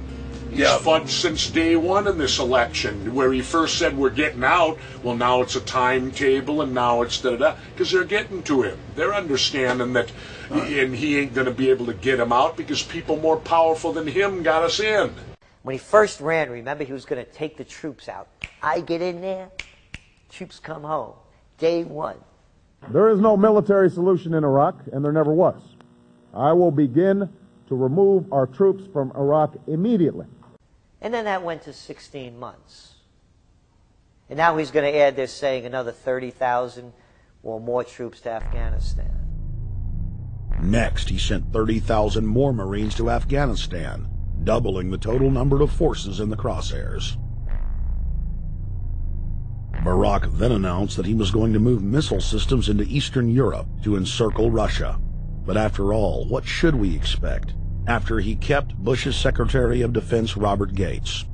He's fudged since day one in this election, where he first said we're getting out. Well, now it's a timetable, and now it's da da da. Because they're getting to him. They're understanding that, and he ain't going to be able to get him out because people more powerful than him got us in. When he first ran, remember he was going to take the troops out. I get in there, troops come home. Day one. There is no military solution in Iraq, and there never was. I will begin to remove our troops from Iraq immediately. And then that went to 16 months. And now he's going to add, they're saying, another 30,000 or more troops to Afghanistan. Next, he sent 30,000 more Marines to Afghanistan, doubling the total number of forces in the crosshairs. Barack then announced that he was going to move missile systems into Eastern Europe to encircle Russia. But after all, what should we expect after he kept Bush's Secretary of Defense Robert Gates?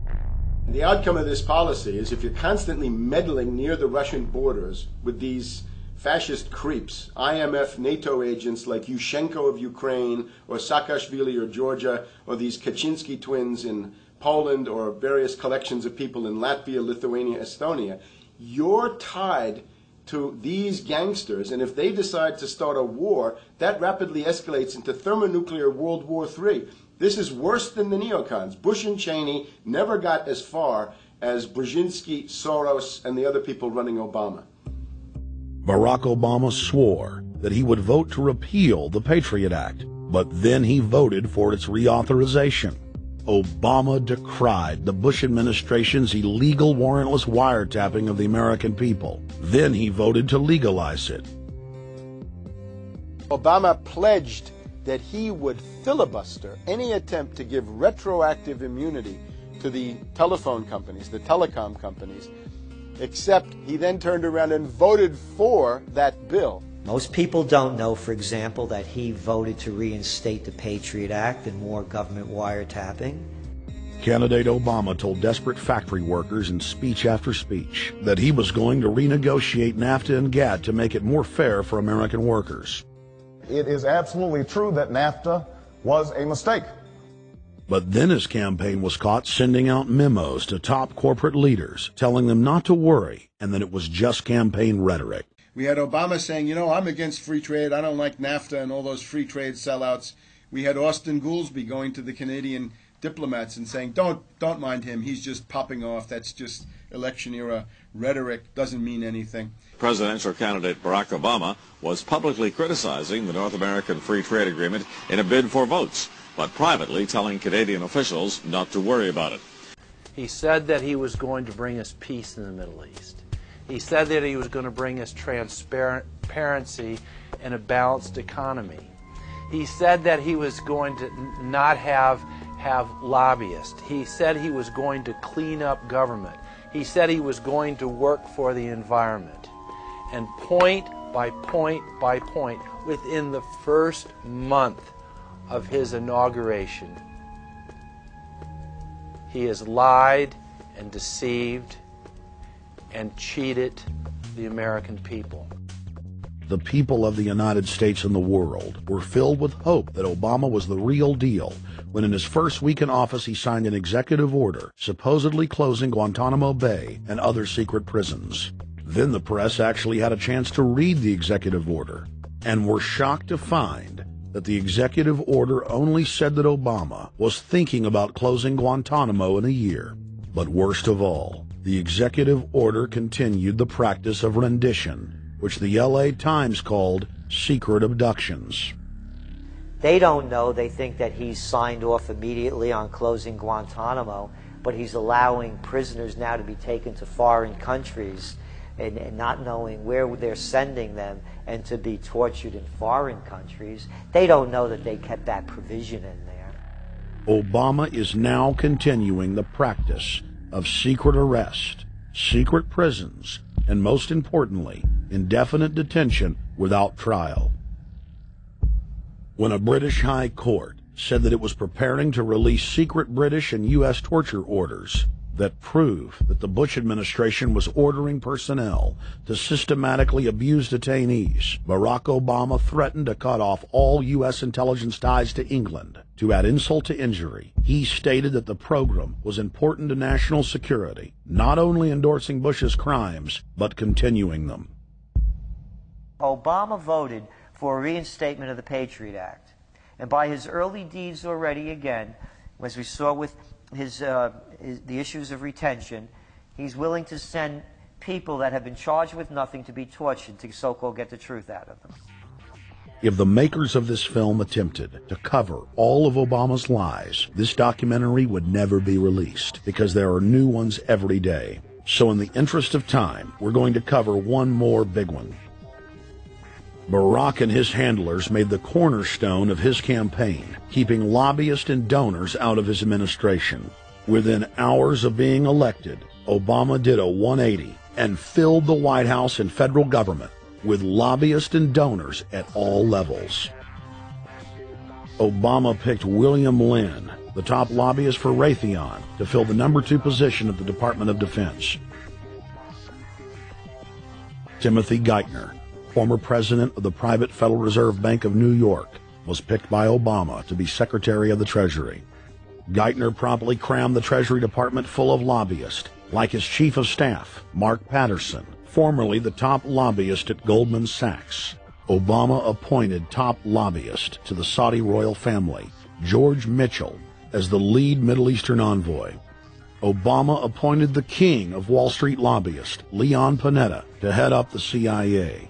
The outcome of this policy is if you're constantly meddling near the Russian borders with these fascist creeps, IMF NATO agents like Yushchenko of Ukraine or Saakashvili or Georgia or these Kaczynski twins in Poland or various collections of people in Latvia, Lithuania, Estonia, you're tied to these gangsters, and if they decide to start a war, that rapidly escalates into thermonuclear World War III. This is worse than the neocons. Bush and Cheney never got as far as Brzezinski, Soros, and the other people running Obama. Barack Obama swore that he would vote to repeal the Patriot Act, but then he voted for its reauthorization. Obama decried the Bush administration's illegal warrantless wiretapping of the American people. Then he voted to legalize it. Obama pledged that he would filibuster any attempt to give retroactive immunity to the telephone companies, the telecom companies, except he then turned around and voted for that bill. Most people don't know, for example, that he voted to reinstate the Patriot Act and more government wiretapping. Candidate Obama told desperate factory workers in speech after speech that he was going to renegotiate NAFTA and GATT to make it more fair for American workers. It is absolutely true that NAFTA was a mistake. But then his campaign was caught sending out memos to top corporate leaders telling them not to worry and that it was just campaign rhetoric. We had Obama saying, you know, I'm against free trade. I don't like NAFTA and all those free trade sellouts. We had Austin Goolsbee going to the Canadian diplomats and saying, don't don't mind him. He's just popping off. That's just election era rhetoric. Doesn't mean anything. Presidential candidate Barack Obama was publicly criticizing the North American Free Trade Agreement in a bid for votes, but privately telling Canadian officials not to worry about it. He said that he was going to bring us peace in the Middle East. He said that he was going to bring us transparency and a balanced economy. He said that he was going to not have have lobbyists. He said he was going to clean up government. He said he was going to work for the environment. And point by point by point, within the first month of his inauguration, he has lied and deceived and cheated the American people. The people of the United States and the world were filled with hope that Obama was the real deal when in his first week in office he signed an executive order supposedly closing Guantanamo Bay and other secret prisons. Then the press actually had a chance to read the executive order and were shocked to find that the executive order only said that Obama was thinking about closing Guantanamo in a year. But worst of all, the executive order continued the practice of rendition, which the LA Times called secret abductions. They don't know. They think that he's signed off immediately on closing Guantanamo. but he's allowing prisoners now to be taken to foreign countries and, and, not knowing where they're sending them and to be tortured in foreign countries. They don't know that they kept that provision in there. Obama is now continuing the practice of secret arrest, secret prisons, and most importantly, indefinite detention without trial. When a British High Court said that it was preparing to release secret British and U.S. torture orders that prove that the Bush administration was ordering personnel to systematically abuse detainees, Barack Obama threatened to cut off all U.S. intelligence ties to England. To add insult to injury, he stated that the program was important to national security, not only endorsing Bush's crimes, but continuing them. Obama voted for a reinstatement of the Patriot Act. And by his early deeds already, again, as we saw with his, uh, his, the issues of retention, he's willing to send people that have been charged with nothing to be tortured to so-called get the truth out of them. If the makers of this film attempted to cover all of Obama's lies, this documentary would never be released because there are new ones every day. So in the interest of time, we're going to cover one more big one. Barack and his handlers made the cornerstone of his campaign, keeping lobbyists and donors out of his administration. Within hours of being elected, Obama did a 180 and filled the White House and federal government with lobbyists and donors at all levels. Obama picked William Lynn, the top lobbyist for Raytheon, to fill the number two position at the Department of Defense. Timothy Geithner, former president of the private Federal Reserve Bank of New York, was picked by Obama to be Secretary of the Treasury. Geithner promptly crammed the Treasury Department full of lobbyists, like his chief of staff, Mark Patterson, formerly the top lobbyist at Goldman Sachs. Obama appointed top lobbyist to the Saudi royal family, George Mitchell, as the lead Middle Eastern envoy. Obama appointed the king of Wall Street lobbyists, Leon Panetta, to head up the CIA.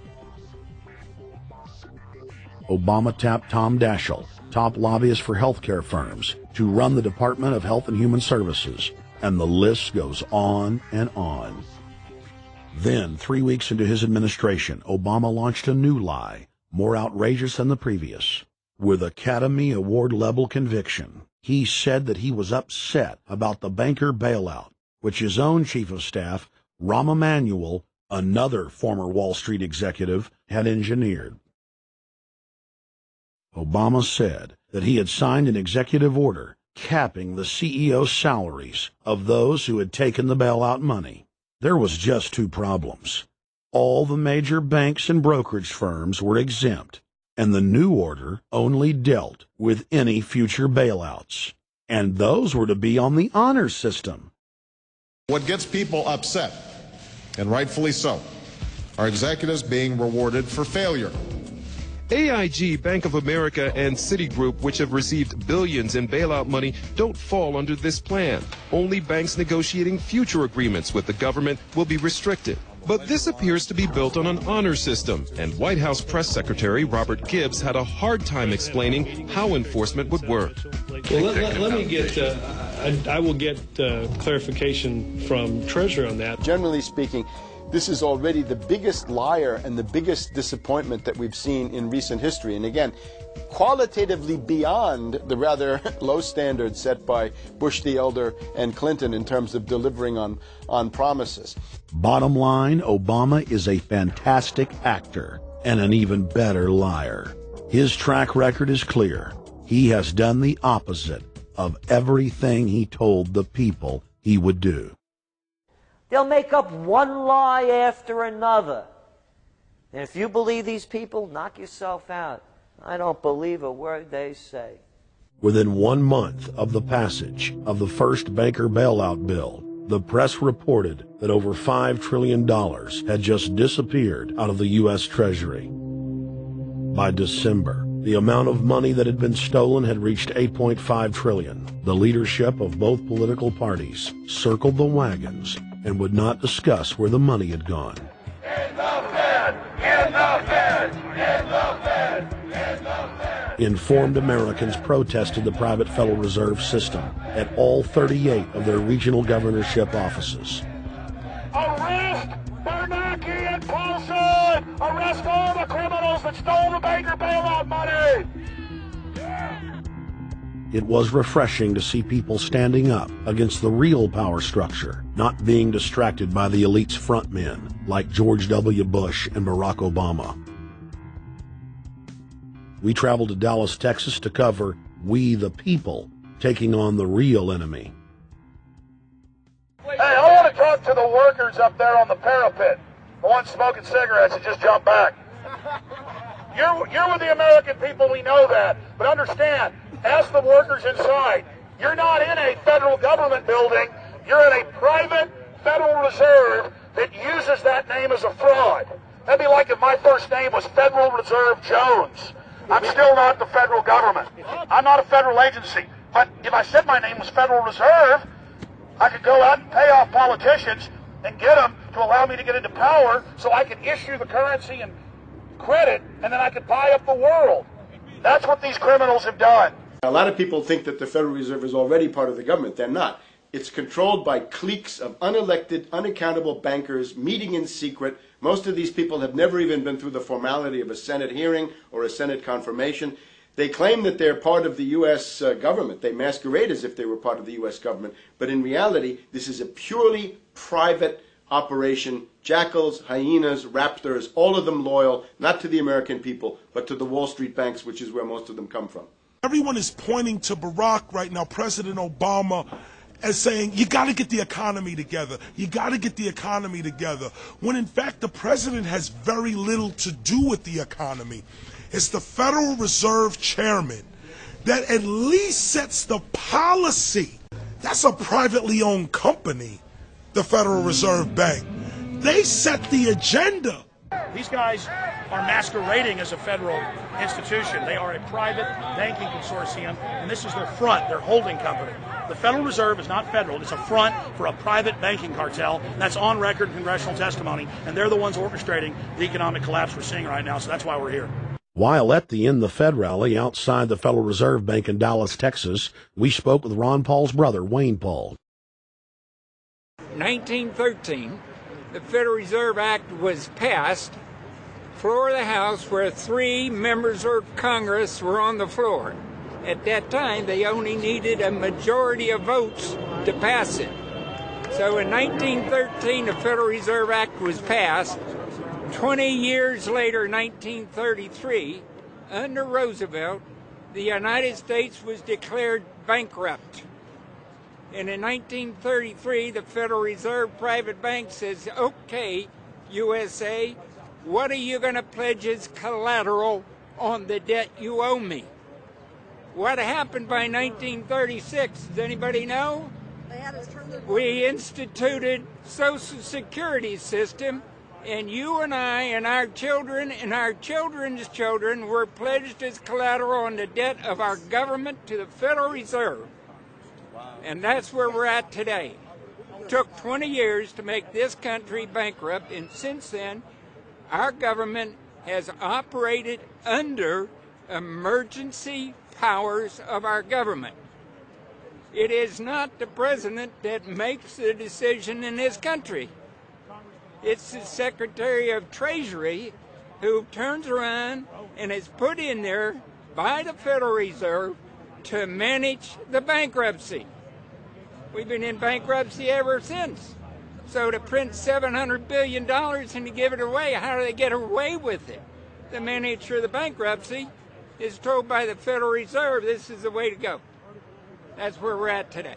Obama tapped Tom Daschle, top lobbyist for healthcare firms, to run the Department of Health and Human Services, and the list goes on and on. Then, three weeks into his administration, Obama launched a new lie, more outrageous than the previous. With Academy Award level conviction, he said that he was upset about the banker bailout, which his own chief of staff, Rahm Emanuel, another former Wall Street executive, had engineered. Obama said that he had signed an executive order capping the CEO's salaries of those who had taken the bailout money. There was just two problems. All the major banks and brokerage firms were exempt, and the new order only dealt with any future bailouts. And those were to be on the honor system. What gets people upset, and rightfully so, are executives being rewarded for failure. AIG, Bank of America, and Citigroup, which have received billions in bailout money, don't fall under this plan. Only banks negotiating future agreements with the government will be restricted. But this appears to be built on an honor system, and White House Press Secretary Robert Gibbs had a hard time explaining how enforcement would work. Well, let, let, let me get, uh, I, I, will get uh, clarification from Treasury on that. Generally speaking, this is already the biggest liar and the biggest disappointment that we've seen in recent history. And again, qualitatively beyond the rather low standards set by Bush the Elder and Clinton in terms of delivering on, on promises. Bottom line, Obama is a fantastic actor and an even better liar. His track record is clear. He has done the opposite of everything he told the people he would do. They'll make up one lie after another. And if you believe these people, knock yourself out. I don't believe a word they say. Within one month of the passage of the first banker bailout bill, the press reported that over $5 trillion had just disappeared out of the U.S. Treasury. By December, the amount of money that had been stolen had reached 8.5 trillion. The leadership of both political parties circled the wagons and would not discuss where the money had gone. Informed Americans protested the private Federal Reserve System at all 38 of their regional governorship offices. Arrest Bernanke and Paulson! Arrest all the criminals that stole the banker bailout money! It was refreshing to see people standing up against the real power structure, not being distracted by the elite's frontmen like George W. Bush and Barack Obama. We traveled to Dallas, Texas to cover We the People taking on the real enemy. Hey, I want to talk to the workers up there on the parapet. The ones smoking cigarettes that just jumped back. You're, you're with the American people, we know that. But understand, ask the workers inside. You're not in a federal government building. You're in a private Federal Reserve that uses that name as a fraud. That'd be like if my first name was Federal Reserve Jones. I'm still not the federal government. I'm not a federal agency. But if I said my name was Federal Reserve, I could go out and pay off politicians and get them to allow me to get into power so I could issue the currency and credit and then I could buy up the world. That's what these criminals have done. A lot of people think that the Federal Reserve is already part of the government. They're not. It's controlled by cliques of unelected, unaccountable bankers meeting in secret. Most of these people have never even been through the formality of a Senate hearing or a Senate confirmation. They claim that they're part of the U.S. Uh, government. They masquerade as if they were part of the U.S. government. But in reality, this is a purely private operation. Jackals, hyenas, raptors, all of them loyal, not to the American people, but to the Wall Street banks, which is where most of them come from. Everyone is pointing to Barack right now, President Obama, as saying, you got to get the economy together. You got to get the economy together. When in fact, the president has very little to do with the economy. It's the Federal Reserve chairman that at least sets the policy. That's a privately owned company, the Federal Reserve Bank. They set the agenda. These guys are masquerading as a federal institution. They are a private banking consortium, and this is their front, their holding company. The Federal Reserve is not federal. It's a front for a private banking cartel. That's on record in congressional testimony, and they're the ones orchestrating the economic collapse we're seeing right now, so that's why we're here. While at the End the Fed rally outside the Federal Reserve Bank in Dallas, Texas, we spoke with Ron Paul's brother, Wayne Paul. 1913, the Federal Reserve Act was passed, floor of the House, where three members of Congress were on the floor. At that time, they only needed a majority of votes to pass it. So in 1913, the Federal Reserve Act was passed. 20 years later, 1933, under Roosevelt, the United States was declared bankrupt. And in 1933, the Federal Reserve Private Bank says, okay, USA, what are you going to pledge as collateral on the debt you owe me? What happened by 1936? Does anybody know? We instituted Social Security system, and you and I and our children and our children's children were pledged as collateral on the debt of our government to the Federal Reserve. And that's where we're at today. It took 20 years to make this country bankrupt, and since then, our government has operated under emergency powers of our government. It is not the president that makes the decision in this country. It's the Secretary of Treasury who turns around and is put in there by the Federal Reserve to manage the bankruptcy. We've been in bankruptcy ever since. So to print $700 billion and to give it away, how do they get away with it? The manager of the bankruptcy is told by the Federal Reserve this is the way to go. That's where we're at today.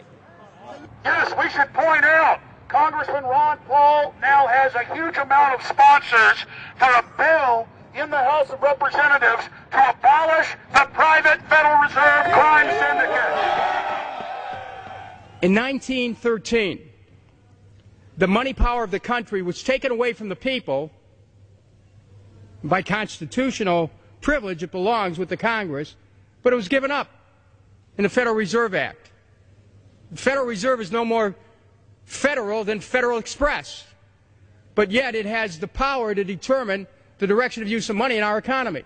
Yes, we should point out Congressman Ron Paul now has a huge amount of sponsors for a bill in the House of Representatives to abolish the private Federal Reserve crime syndicate. In 1913, the money power of the country was taken away from the people by constitutional privilege. It belongs with the Congress, but it was given up in the Federal Reserve Act. The Federal Reserve is no more federal than Federal Express, but yet it has the power to determine the direction of use of money in our economy.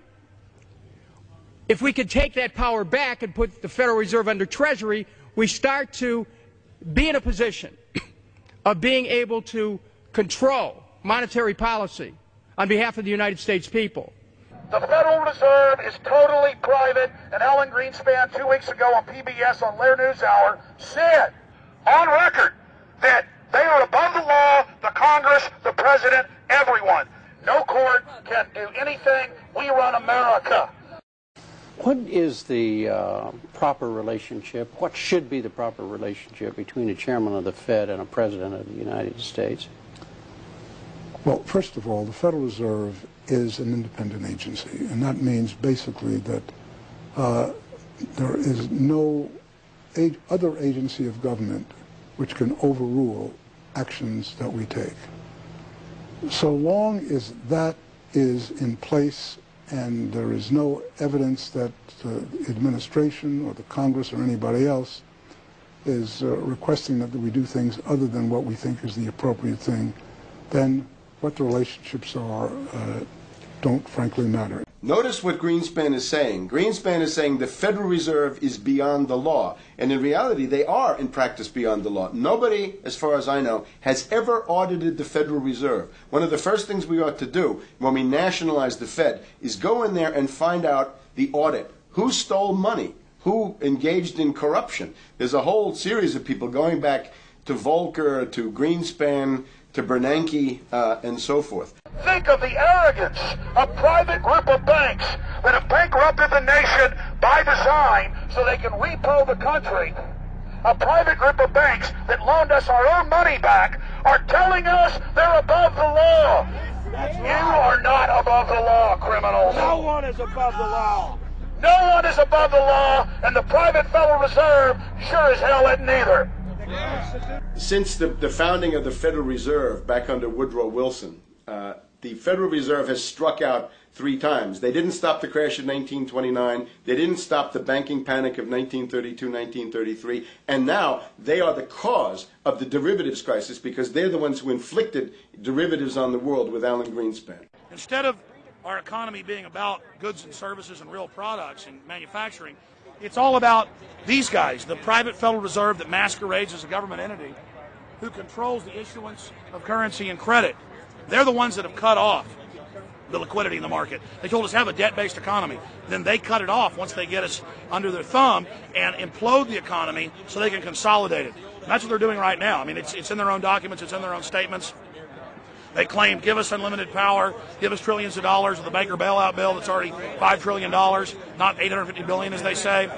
If we could take that power back and put the Federal Reserve under Treasury, we start to be in a position of being able to control monetary policy on behalf of the United States people. The Federal Reserve is totally private, and Alan Greenspan two weeks ago on PBS on Lehrer News Hour said on record that they are above the law, the Congress, the President, everyone. No court can do anything. We run America. What is the uh, proper relationship? What should be the proper relationship between a chairman of the Fed and a president of the United States? Well, first of all, the Federal Reserve is an independent agency, and that means basically that uh, there is no other agency of government which can overrule actions that we take. So long as that is in place and there is no evidence that the administration or the Congress or anybody else is uh, requesting that we do things other than what we think is the appropriate thing, then what the relationships are uh, don't frankly matter. Notice what Greenspan is saying. Greenspan is saying the Federal Reserve is beyond the law. And in reality, they are in practice beyond the law. Nobody, as far as I know, has ever audited the Federal Reserve. One of the first things we ought to do when we nationalize the Fed is go in there and find out the audit. Who stole money? Who engaged in corruption? There's a whole series of people going back to Volcker, to Greenspan, to Bernanke, uh, and so forth. Think of the arrogance of private group of banks that have bankrupted the nation by design so they can repo the country. A private group of banks that loaned us our own money back are telling us they're above the law. You are not above the law, criminals. No one is above the law. No one is above the law, and the private Federal Reserve sure as hell isn't either. Since the, the founding of the Federal Reserve back under Woodrow Wilson, uh, the Federal Reserve has struck out three times. They didn't stop the crash of 1929. They didn't stop the banking panic of 1932, 1933. And now they are the cause of the derivatives crisis because they're the ones who inflicted derivatives on the world with Alan Greenspan. Instead of our economy being about goods and services and real products and manufacturing, it's all about these guys, the private Federal Reserve that masquerades as a government entity who controls the issuance of currency and credit. They're the ones that have cut off the liquidity in the market. They told us have a debt-based economy. Then they cut it off once they get us under their thumb and implode the economy so they can consolidate it. And that's what they're doing right now. I mean, it's, it's in their own documents, it's in their own statements. They claim, give us unlimited power, give us trillions of dollars of the banker bailout bill that's already $5 trillion, not 850 billion as they say.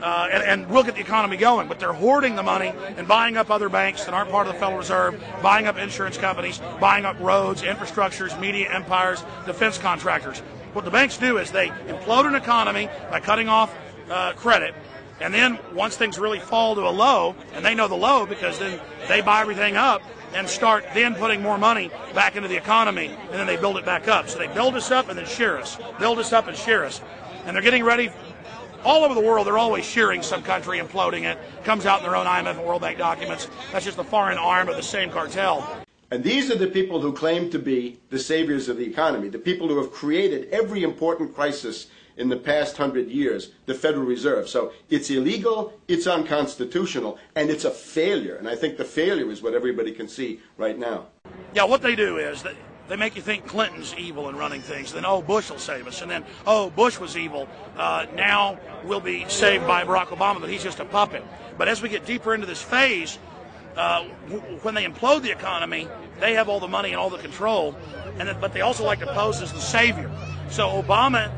Uh, and, and, we'll get the economy going. But they're hoarding the money and buying up other banks that aren't part of the Federal Reserve, buying up insurance companies, buying up roads, infrastructures, media empires, defense contractors. What the banks do is they implode an economy by cutting off uh, credit. And then once things really fall to a low, and they know the low because then they buy everything up, and start then putting more money back into the economy, and then they build it back up. So they build us up and then shear us, build us up and shear us. And they're getting ready. All over the world, they're always shearing some country, imploding it. Comes out in their own IMF and World Bank documents. That's just the foreign arm of the same cartel. And these are the people who claim to be the saviors of the economy, the people who have created every important crisis in the past hundred years, the Federal Reserve. So it's illegal, it's unconstitutional, and it's a failure. And I think the failure is what everybody can see right now. Yeah, what they do is they, they make you think Clinton's evil in running things. Then, oh, Bush will save us. And then, oh, Bush was evil. Uh, now we'll be saved by Barack Obama, but he's just a puppet. But as we get deeper into this phase, uh, when they implode the economy, they have all the money and all the control, and but they also like to pose as the savior. So Obama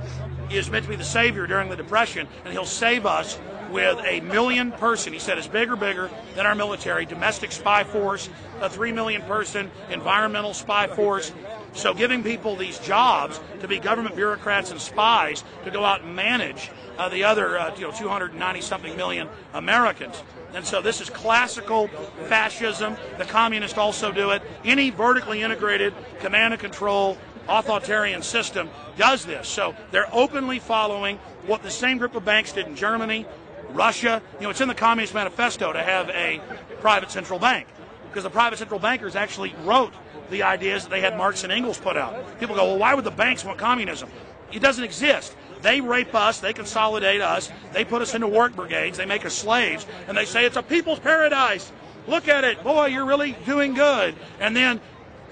is meant to be the savior during the Depression, and he'll save us with a million person, he said, is bigger, bigger than our military, domestic spy force, a three million person environmental spy force. So giving people these jobs to be government bureaucrats and spies to go out and manage uh, the other, uh, you know, 290 something million Americans. And so this is classical fascism. The communists also do it. Any vertically integrated command and control authoritarian system does this. So they're openly following what the same group of banks did in Germany, Russia. You know, it's in the Communist Manifesto to have a private central bank because the private central bankers actually wrote the ideas that they had Marx and Engels put out. People go, well, why would the banks want communism? It doesn't exist. They rape us, they consolidate us, they put us into work brigades, they make us slaves, and they say it's a people's paradise. Look at it, boy, you're really doing good. And then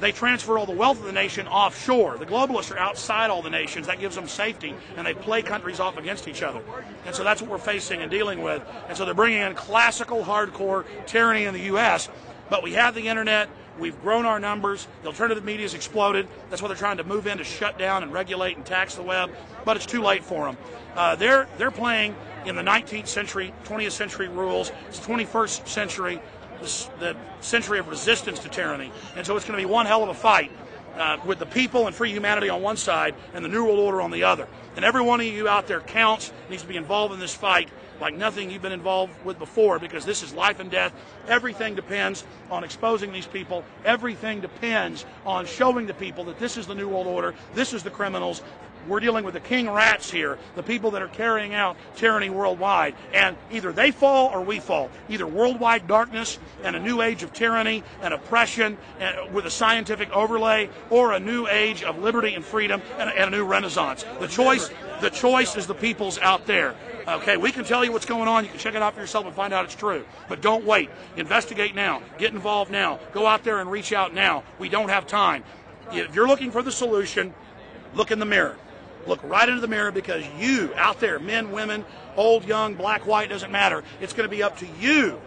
they transfer all the wealth of the nation offshore. The globalists are outside all the nations. That gives them safety, and they play countries off against each other. And so that's what we're facing and dealing with. And so they're bringing in classical, hardcore tyranny in the U.S. But we have the internet. We've grown our numbers. The alternative media has exploded. That's why they're trying to move in to shut down and regulate and tax the web. But it's too late for them. Uh, they're they're playing in the 19th century, 20th century rules. It's the 21st century, the, the century of resistance to tyranny. And so it's going to be one hell of a fight. Uh, with the people and free humanity on one side and the New World Order on the other. And every one of you out there counts, needs to be involved in this fight like nothing you've been involved with before because this is life and death. Everything depends on exposing these people. Everything depends on showing the people that this is the New World Order, this is the criminals. We're dealing with the king rats here, the people that are carrying out tyranny worldwide. And either they fall or we fall. Either worldwide darkness and a new age of tyranny and oppression and, with a scientific overlay, or a new age of liberty and freedom and, and a new renaissance. The choice, the choice is the people's out there. Okay, we can tell you what's going on. You can check it out for yourself and find out it's true. But don't wait. Investigate now. Get involved now. Go out there and reach out now. We don't have time. If you're looking for the solution, look in the mirror. Look right into the mirror because you out there, men, women, old, young, black, white, doesn't matter. It's going to be up to you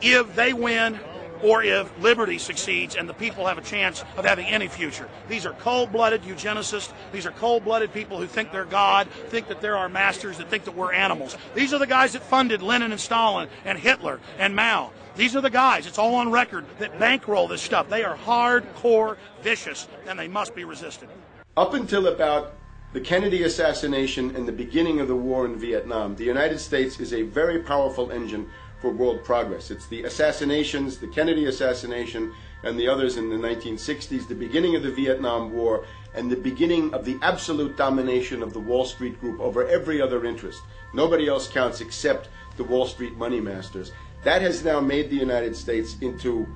if they win or if liberty succeeds and the people have a chance of having any future. These are cold blooded eugenicists. These are cold blooded people who think they're God, think that they're our masters, that think that we're animals. These are the guys that funded Lenin and Stalin and Hitler and Mao. These are the guys, it's all on record, that bankroll this stuff. They are hardcore vicious and they must be resisted. Up until about the Kennedy assassination and the beginning of the war in Vietnam, the United States is a very powerful engine for world progress. It's the assassinations, the Kennedy assassination, and the others in the 1960s, the beginning of the Vietnam War, and the beginning of the absolute domination of the Wall Street Group over every other interest. Nobody else counts except the Wall Street money masters. That has now made the United States into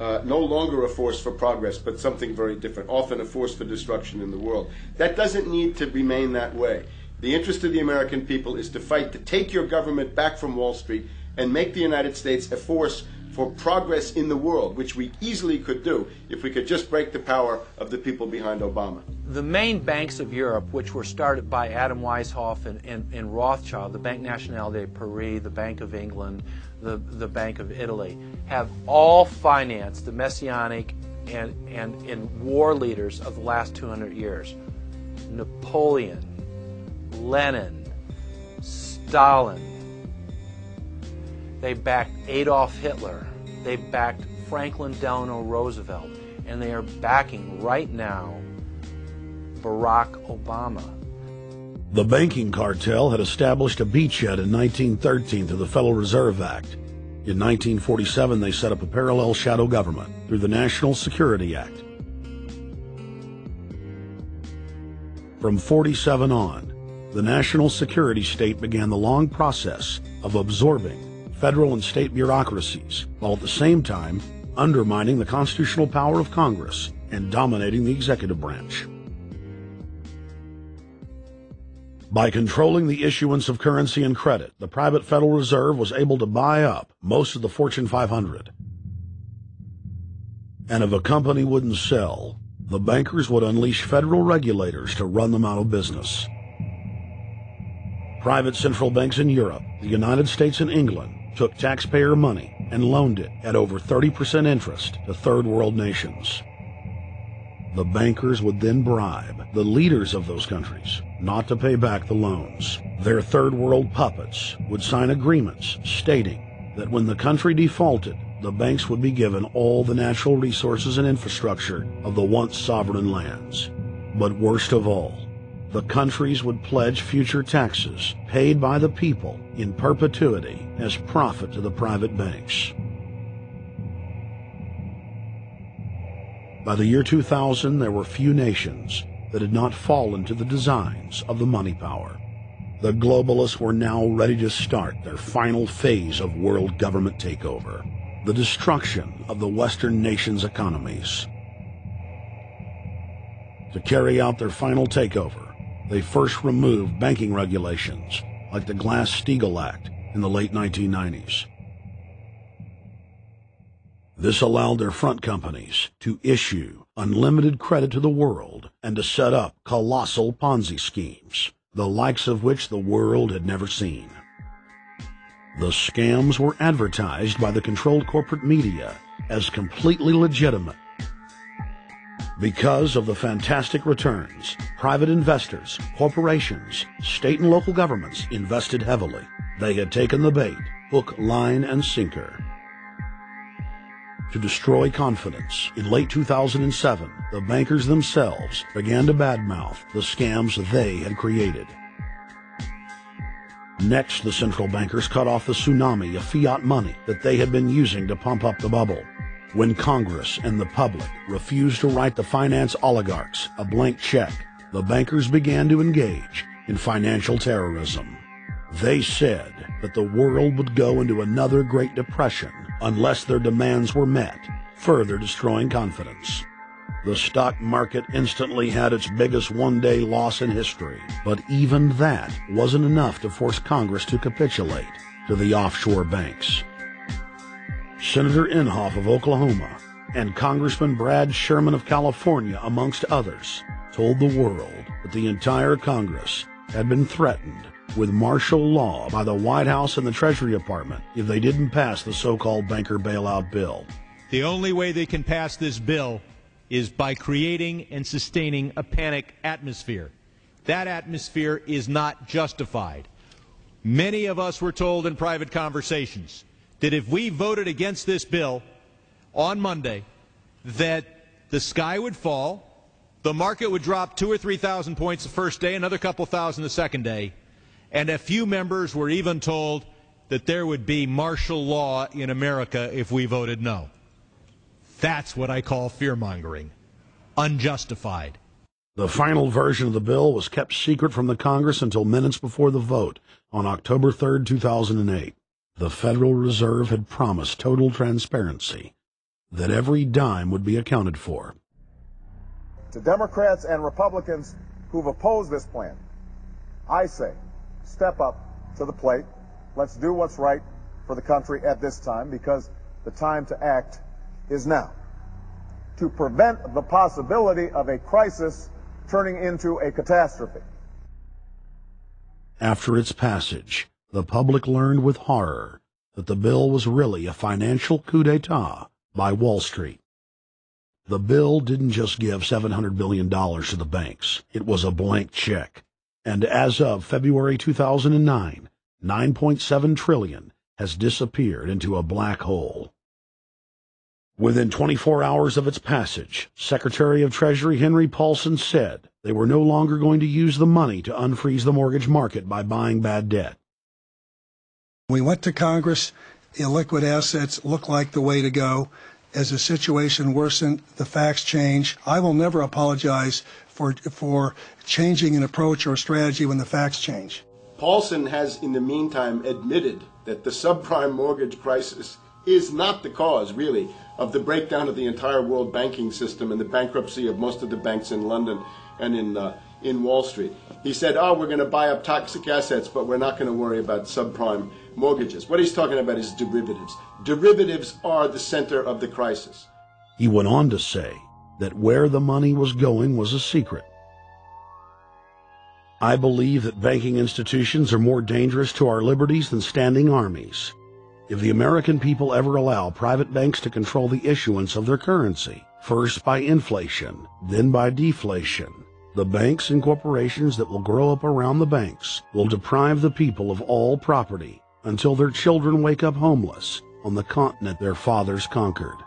uh, no longer a force for progress, but something very different, often a force for destruction in the world. That doesn't need to remain that way. The interest of the American people is to fight to take your government back from Wall Street and make the United States a force for progress in the world, which we easily could do if we could just break the power of the people behind Obama. The main banks of Europe, which were started by Adam Weishaupt and, and, and Rothschild, the Banque Nationale de Paris, the Bank of England, the, the Bank of Italy, have all financed the messianic and, and, and war leaders of the last 200 years. Napoleon, Lenin, Stalin, they backed Adolf Hitler. They backed Franklin Delano Roosevelt. And they are backing right now Barack Obama. The banking cartel had established a beachhead in 1913 through the Federal Reserve Act. In 1947, they set up a parallel shadow government through the National Security Act. From 47 on, the national security state began the long process of absorbing federal and state bureaucracies, while at the same time undermining the constitutional power of Congress and dominating the executive branch. By controlling the issuance of currency and credit, the private Federal Reserve was able to buy up most of the Fortune 500. And if a company wouldn't sell, the bankers would unleash federal regulators to run them out of business. Private central banks in Europe, the United States, and England took taxpayer money and loaned it at over 30% interest to third world nations. The bankers would then bribe the leaders of those countries not to pay back the loans. Their third world puppets would sign agreements stating that when the country defaulted, the banks would be given all the natural resources and infrastructure of the once sovereign lands. But worst of all, the countries would pledge future taxes paid by the people in perpetuity as profit to the private banks. By the year 2000, there were few nations that had not fallen to the designs of the money power. The globalists were now ready to start their final phase of world government takeover, the destruction of the Western nations' economies. To carry out their final takeover, they first removed banking regulations like the Glass-Steagall Act in the late 1990s. This allowed their front companies to issue unlimited credit to the world and to set up colossal Ponzi schemes, the likes of which the world had never seen. The scams were advertised by the controlled corporate media as completely legitimate. Because of the fantastic returns, private investors, corporations, state and local governments invested heavily. They had taken the bait, hook, line, and sinker. To destroy confidence, in late 2007, the bankers themselves began to badmouth the scams they had created. Next, the central bankers cut off the tsunami of fiat money that they had been using to pump up the bubble. When Congress and the public refused to write the finance oligarchs a blank check, the bankers began to engage in financial terrorism. They said that the world would go into another Great Depression unless their demands were met, further destroying confidence. The stock market instantly had its biggest one-day loss in history, but even that wasn't enough to force Congress to capitulate to the offshore banks. Senator Inhofe of Oklahoma and Congressman Brad Sherman of California, amongst others, told the world that the entire Congress had been threatened with martial law by the White House and the Treasury Department if they didn't pass the so-called banker bailout bill. The only way they can pass this bill is by creating and sustaining a panic atmosphere. That atmosphere is not justified. Many of us were told in private conversations that if we voted against this bill on Monday, that the sky would fall, the market would drop two or three thousand points the first day, another couple thousand the second day, and a few members were even told that there would be martial law in America if we voted no. That's what I call fear mongering. Unjustified. The final version of the bill was kept secret from the Congress until minutes before the vote on October 3, 2008. The Federal Reserve had promised total transparency, that every dime would be accounted for. To Democrats and Republicans who've opposed this plan, I say, step up to the plate. Let's do what's right for the country at this time because the time to act is now to prevent the possibility of a crisis turning into a catastrophe. After its passage, the public learned with horror that the bill was really a financial coup d'etat by Wall Street. The bill didn't just give $700 billion to the banks. It was a blank check. And as of February 2009, 9.7 trillion has disappeared into a black hole. Within 24 hours of its passage, Secretary of Treasury Henry Paulson said they were no longer going to use the money to unfreeze the mortgage market by buying bad debt. We went to Congress. Illiquid assets look like the way to go. As the situation worsened, the facts change. I will never apologize for, for changing an approach or strategy when the facts change. Paulson has, in the meantime, admitted that the subprime mortgage crisis is not the cause, really, of the breakdown of the entire world banking system and the bankruptcy of most of the banks in London and in uh, in Wall Street. He said, "Oh, we're going to buy up toxic assets, but we're not going to worry about subprime mortgages." What he's talking about is derivatives. Derivatives are the center of the crisis. He went on to say that where the money was going was a secret. I believe that banking institutions are more dangerous to our liberties than standing armies. If the American people ever allow private banks to control the issuance of their currency, first by inflation, then by deflation, the banks and corporations that will grow up around the banks will deprive the people of all property until their children wake up homeless on the continent their fathers conquered.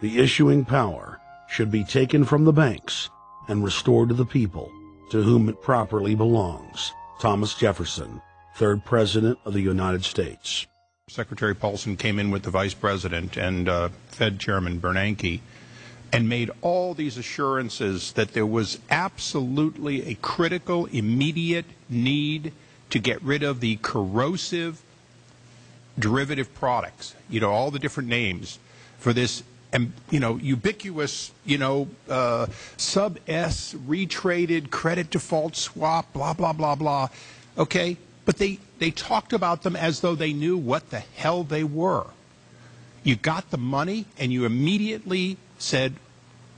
The issuing power should be taken from the banks and restored to the people to whom it properly belongs. Thomas Jefferson, third President of the United States. Secretary Paulson came in with the Vice President and uh, Fed Chairman Bernanke and made all these assurances that there was absolutely a critical, immediate need to get rid of the corrosive derivative products, you know, all the different names for this and you know ubiquitous you know uh, sub S retraded credit default swap blah blah blah blah. Okay? But they they talked about them as though they knew what the hell they were. You got the money and you immediately said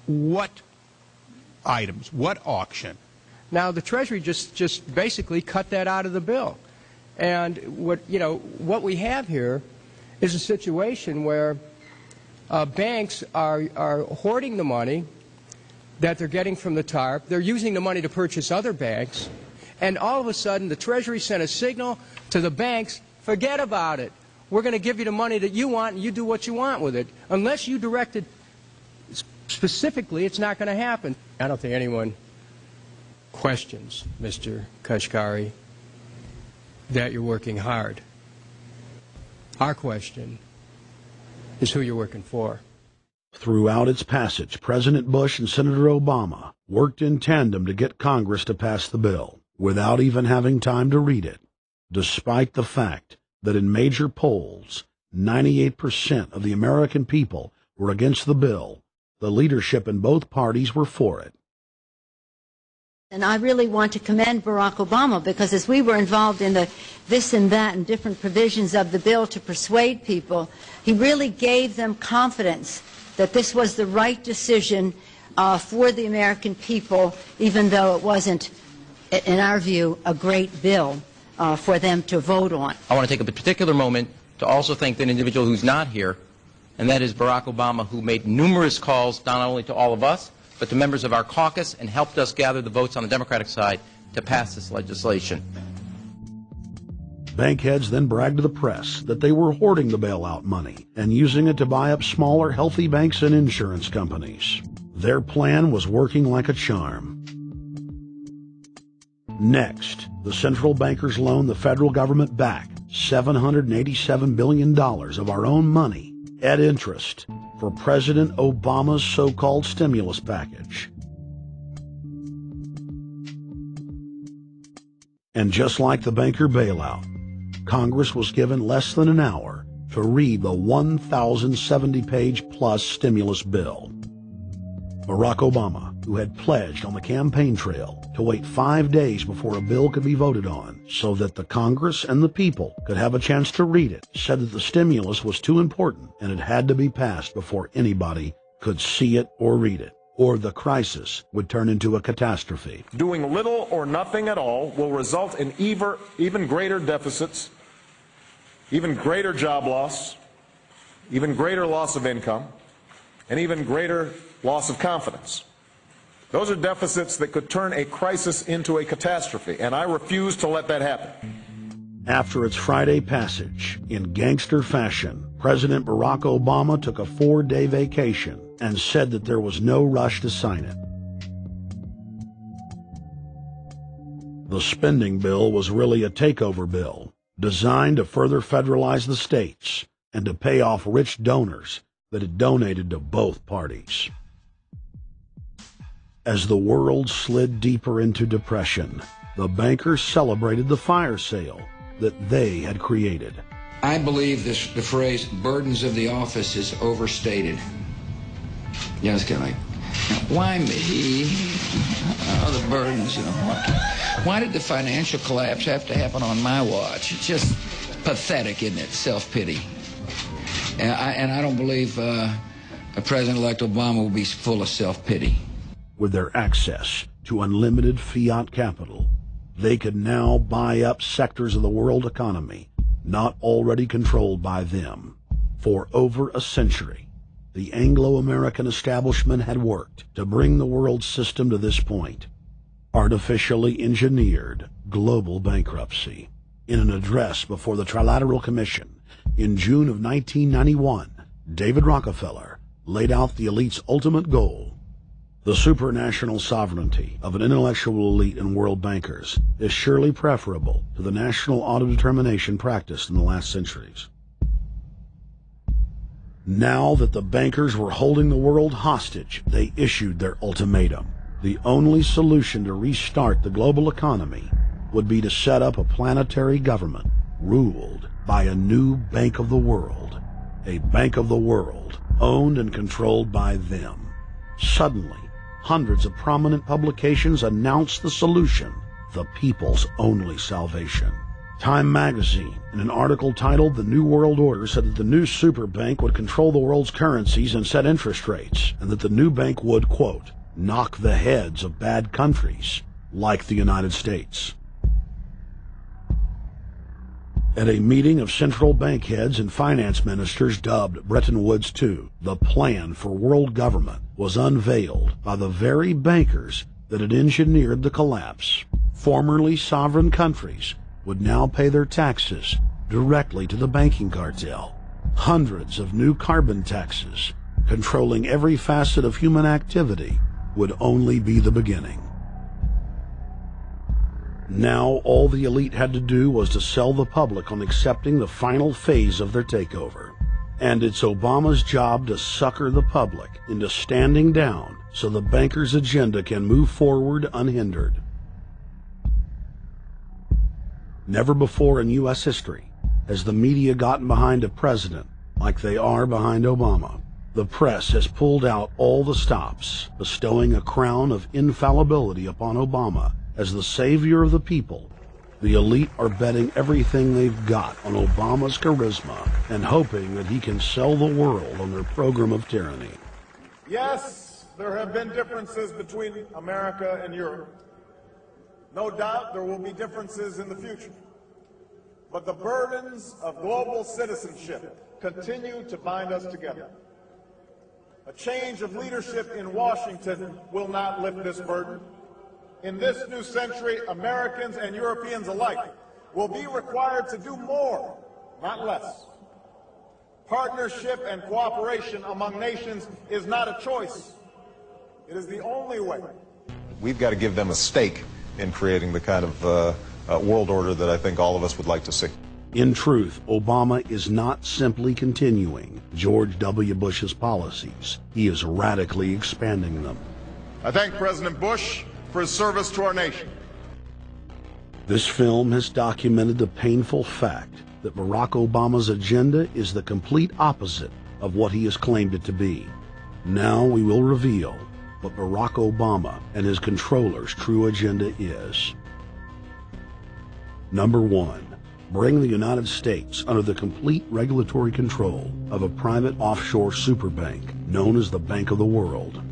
what items? What auction? Now the treasury just just basically cut that out of the bill. And what you know what we have here is a situation where uh, banks are, are hoarding the money that they're getting from the TARP. They're using the money to purchase other banks. And all of a sudden, the Treasury sent a signal to the banks, forget about it. We're going to give you the money that you want, and you do what you want with it. Unless you direct it specifically, it's not going to happen. I don't think anyone questions, Mr. Kashkari, that you're working hard. Our question is who you're working for. Throughout its passage, President Bush and Senator Obama worked in tandem to get Congress to pass the bill without even having time to read it, despite the fact that in major polls, 98% of the American people were against the bill. The leadership in both parties were for it. And I really want to commend Barack Obama because as we were involved in the this and that and different provisions of the bill to persuade people, he really gave them confidence that this was the right decision uh, for the American people, even though it wasn't, in our view, a great bill uh, for them to vote on. I want to take a particular moment to also thank an individual who's not here, and that is Barack Obama, who made numerous calls not only to all of us, but to members of our caucus and helped us gather the votes on the Democratic side to pass this legislation. Bankheads then bragged to the press that they were hoarding the bailout money and using it to buy up smaller, healthy banks and insurance companies. Their plan was working like a charm. Next, the central bankers loaned the federal government back $787 billion of our own money at interest for President Obama's so-called stimulus package. And just like the banker bailout, Congress was given less than an hour to read the 1,070-page plus stimulus bill. Barack Obama, who had pledged on the campaign trail to wait five days before a bill could be voted on so that the Congress and the people could have a chance to read it, said that the stimulus was too important and it had to be passed before anybody could see it or read it, or the crisis would turn into a catastrophe. Doing little or nothing at all will result in even, even greater deficits, even greater job loss, even greater loss of income, and even greater loss of confidence. Those are deficits that could turn a crisis into a catastrophe, and I refuse to let that happen. After its Friday passage, in gangster fashion, President Barack Obama took a four-day vacation and said that there was no rush to sign it. The spending bill was really a takeover bill, designed to further federalize the states and to pay off rich donors that had donated to both parties. As the world slid deeper into depression, the bankers celebrated the fire sale that they had created. I believe this, the phrase burdens of the office is overstated. Yeah, it's kind of like, why me? Oh, the burdens, you know. Why, did the financial collapse have to happen on my watch? It's just pathetic, isn't it? Self-pity. And I, and I don't believe uh, President-elect Obama will be full of self-pity with their access to unlimited fiat capital, they could now buy up sectors of the world economy not already controlled by them. For over a century, the Anglo-American establishment had worked to bring the world system to this point. Artificially engineered global bankruptcy. In an address before the Trilateral Commission in June of 1991, David Rockefeller laid out the elite's ultimate goal the supranational sovereignty of an intellectual elite and world bankers is surely preferable to the national autodetermination practiced in the last centuries. Now that the bankers were holding the world hostage, they issued their ultimatum. The only solution to restart the global economy would be to set up a planetary government ruled by a new Bank of the World, a Bank of the World owned and controlled by them. Suddenly, hundreds of prominent publications announced the solution, the people's only salvation. Time magazine, in an article titled The New World Order, said that the new super bank would control the world's currencies and set interest rates, and that the new bank would, quote, knock the heads of bad countries like the United States. At a meeting of central bank heads and finance ministers dubbed Bretton Woods II, the plan for world government was unveiled by the very bankers that had engineered the collapse. Formerly sovereign countries would now pay their taxes directly to the banking cartel. Hundreds of new carbon taxes, controlling every facet of human activity, would only be the beginning. Now all the elite had to do was to sell the public on accepting the final phase of their takeover. And it's Obama's job to sucker the public into standing down so the bankers' agenda can move forward unhindered. Never before in U.S. history has the media gotten behind a president like they are behind Obama. The press has pulled out all the stops, bestowing a crown of infallibility upon Obama as the savior of the people, the elite are betting everything they've got on Obama's charisma and hoping that he can sell the world on their program of tyranny. Yes, there have been differences between America and Europe. No doubt there will be differences in the future. But the burdens of global citizenship continue to bind us together. A change of leadership in Washington will not lift this burden in this new century, Americans and Europeans alike will be required to do more, not less. Partnership and cooperation among nations is not a choice. It is the only way. We've got to give them a stake in creating the kind of uh, uh, world order that I think all of us would like to see. In truth, Obama is not simply continuing George W. Bush's policies. He is radically expanding them. I thank President Bush for his service to our nation. This film has documented the painful fact that Barack Obama's agenda is the complete opposite of what he has claimed it to be. Now we will reveal what Barack Obama and his controllers' true agenda is. Number one, bring the United States under the complete regulatory control of a private offshore superbank known as the Bank of the World.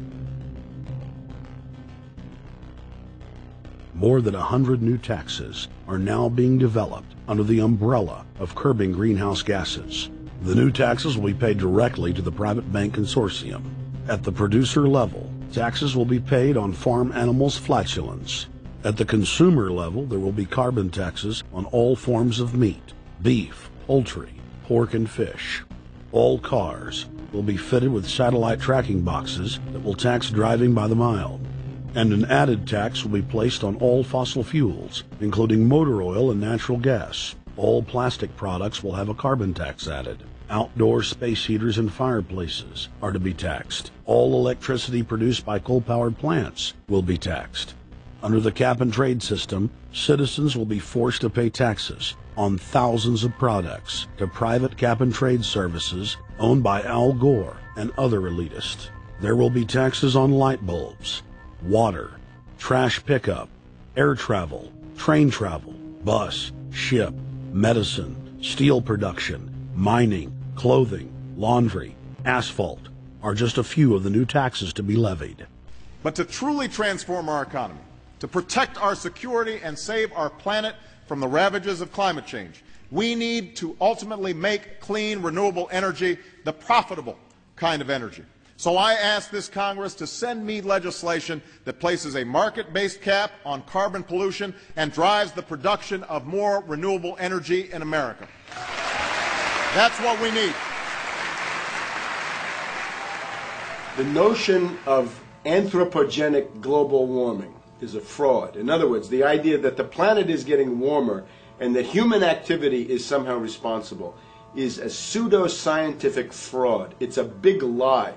More than a hundred new taxes are now being developed under the umbrella of curbing greenhouse gases. The new taxes will be paid directly to the private bank consortium. At the producer level, taxes will be paid on farm animals' flatulence. At the consumer level, there will be carbon taxes on all forms of meat, beef, poultry, pork, and fish. All cars will be fitted with satellite tracking boxes that will tax driving by the mile and an added tax will be placed on all fossil fuels, including motor oil and natural gas. All plastic products will have a carbon tax added. Outdoor space heaters and fireplaces are to be taxed. All electricity produced by coal powered plants will be taxed. Under the cap and trade system, citizens will be forced to pay taxes on thousands of products to private cap and trade services owned by Al Gore and other elitists. There will be taxes on light bulbs, water, trash pickup, air travel, train travel, bus, ship, medicine, steel production, mining, clothing, laundry, asphalt are just a few of the new taxes to be levied. But to truly transform our economy, to protect our security and save our planet from the ravages of climate change, we need to ultimately make clean, renewable energy the profitable kind of energy. So I ask this Congress to send me legislation that places a market-based cap on carbon pollution and drives the production of more renewable energy in America. That's what we need. The notion of anthropogenic global warming is a fraud. In other words, the idea that the planet is getting warmer and that human activity is somehow responsible is a pseudo-scientific fraud. It's a big lie.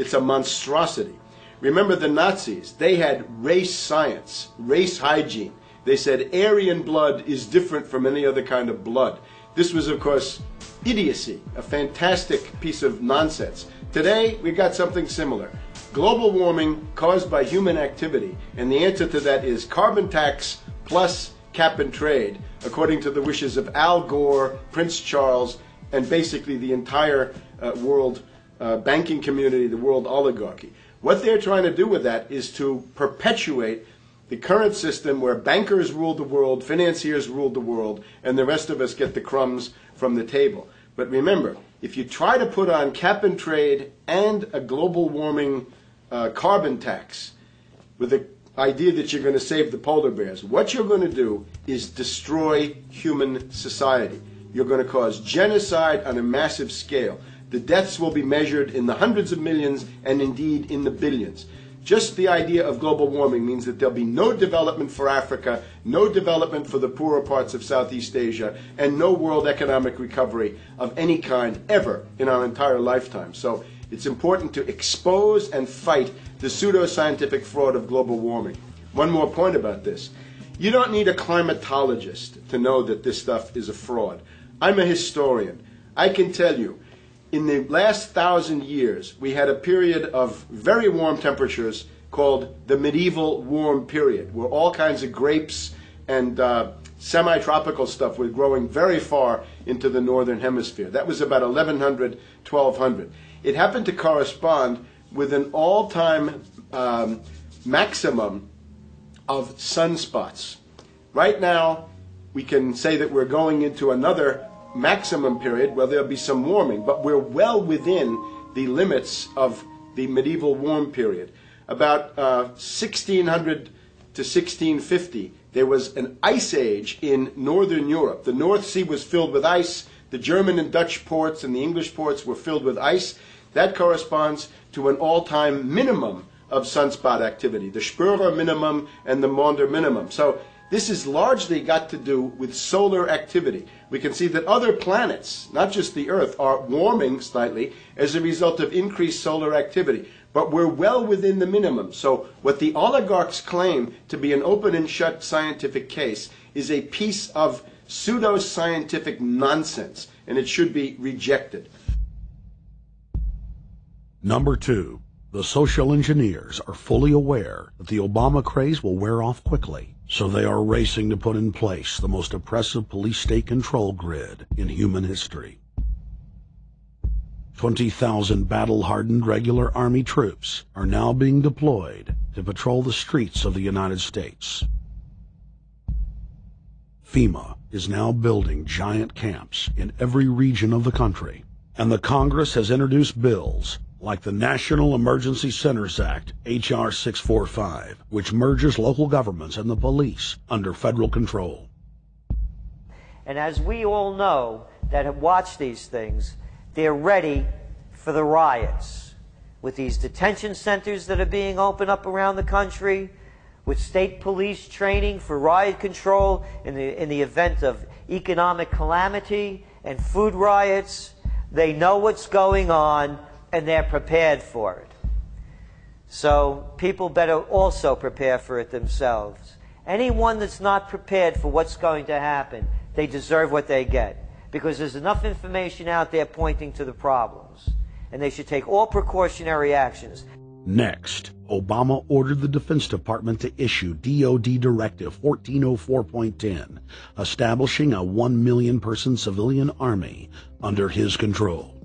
It's a monstrosity. Remember the Nazis, they had race science, race hygiene. They said Aryan blood is different from any other kind of blood. This was, of course, idiocy, a fantastic piece of nonsense. Today, we've got something similar. Global warming caused by human activity, and the answer to that is carbon tax plus cap and trade, according to the wishes of Al Gore, Prince Charles, and basically the entire uh, world uh, banking community, the world oligarchy. What they're trying to do with that is to perpetuate the current system where bankers rule the world, financiers rule the world, and the rest of us get the crumbs from the table. But remember, if you try to put on cap and trade and a global warming uh, carbon tax with the idea that you're going to save the polar bears, what you're going to do is destroy human society. You're going to cause genocide on a massive scale. The deaths will be measured in the hundreds of millions and indeed in the billions. Just the idea of global warming means that there'll be no development for Africa, no development for the poorer parts of Southeast Asia, and no world economic recovery of any kind ever in our entire lifetime. So it's important to expose and fight the pseudoscientific fraud of global warming. One more point about this. You don't need a climatologist to know that this stuff is a fraud. I'm a historian. I can tell you in the last thousand years, we had a period of very warm temperatures called the medieval warm period, where all kinds of grapes and uh, semi tropical stuff were growing very far into the northern hemisphere. That was about 1100, 1200. It happened to correspond with an all time um, maximum of sunspots. Right now, we can say that we're going into another maximum period where there'll be some warming, but we're well within the limits of the medieval warm period. About uh, 1600 to 1650, there was an ice age in northern Europe. The North Sea was filled with ice. The German and Dutch ports and the English ports were filled with ice. That corresponds to an all time minimum of sunspot activity, the Spörer minimum and the Maunder minimum. So this has largely got to do with solar activity. We can see that other planets, not just the Earth, are warming slightly as a result of increased solar activity. But we're well within the minimum. So, what the oligarchs claim to be an open and shut scientific case is a piece of pseudo-scientific nonsense, and it should be rejected. Number two, the social engineers are fully aware that the Obama craze will wear off quickly so they are racing to put in place the most oppressive police state control grid in human history. 20,000 battle-hardened regular Army troops are now being deployed to patrol the streets of the United States. FEMA is now building giant camps in every region of the country, and the Congress has introduced bills like the National Emergency Centers Act, H.R. 645, which merges local governments and the police under federal control. And as we all know that have watched these things, they're ready for the riots. With these detention centers that are being opened up around the country, with state police training for riot control in the, in the event of economic calamity and food riots, they know what's going on and they're prepared for it. So people better also prepare for it themselves. Anyone that's not prepared for what's going to happen, they deserve what they get. Because there's enough information out there pointing to the problems. And they should take all precautionary actions. Next, Obama ordered the Defense Department to issue DoD Directive 1404.10, establishing a 1 million person civilian army under his control.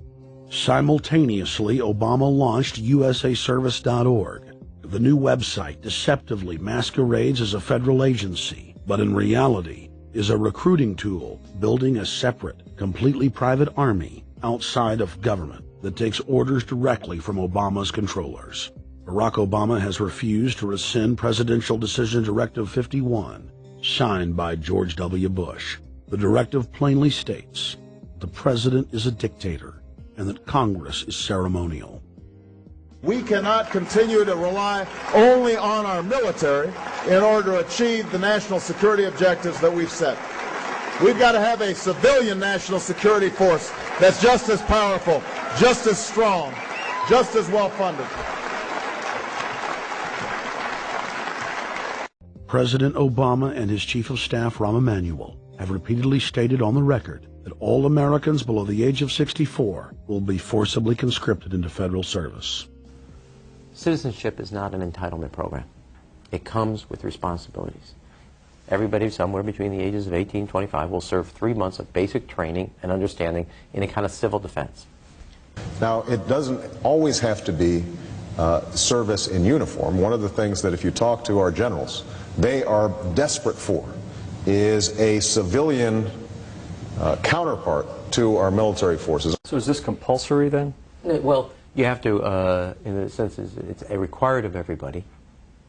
Simultaneously, Obama launched USAService.org. The new website deceptively masquerades as a federal agency, but in reality is a recruiting tool building a separate, completely private army outside of government that takes orders directly from Obama's controllers. Barack Obama has refused to rescind Presidential Decision Directive 51, signed by George W. Bush. The directive plainly states the president is a dictator and that Congress is ceremonial. We cannot continue to rely only on our military in order to achieve the national security objectives that we've set. We've got to have a civilian national security force that's just as powerful, just as strong, just as well funded. President Obama and his Chief of Staff, Rahm Emanuel, have repeatedly stated on the record that all Americans below the age of 64 will be forcibly conscripted into federal service. Citizenship is not an entitlement program. It comes with responsibilities. Everybody somewhere between the ages of 18 and 25 will serve three months of basic training and understanding in a kind of civil defense. Now, it doesn't always have to be uh, service in uniform. One of the things that if you talk to our generals, they are desperate for is a civilian uh, counterpart to our military forces. So is this compulsory then? Well, you have to, uh, in a sense, it's a required of everybody,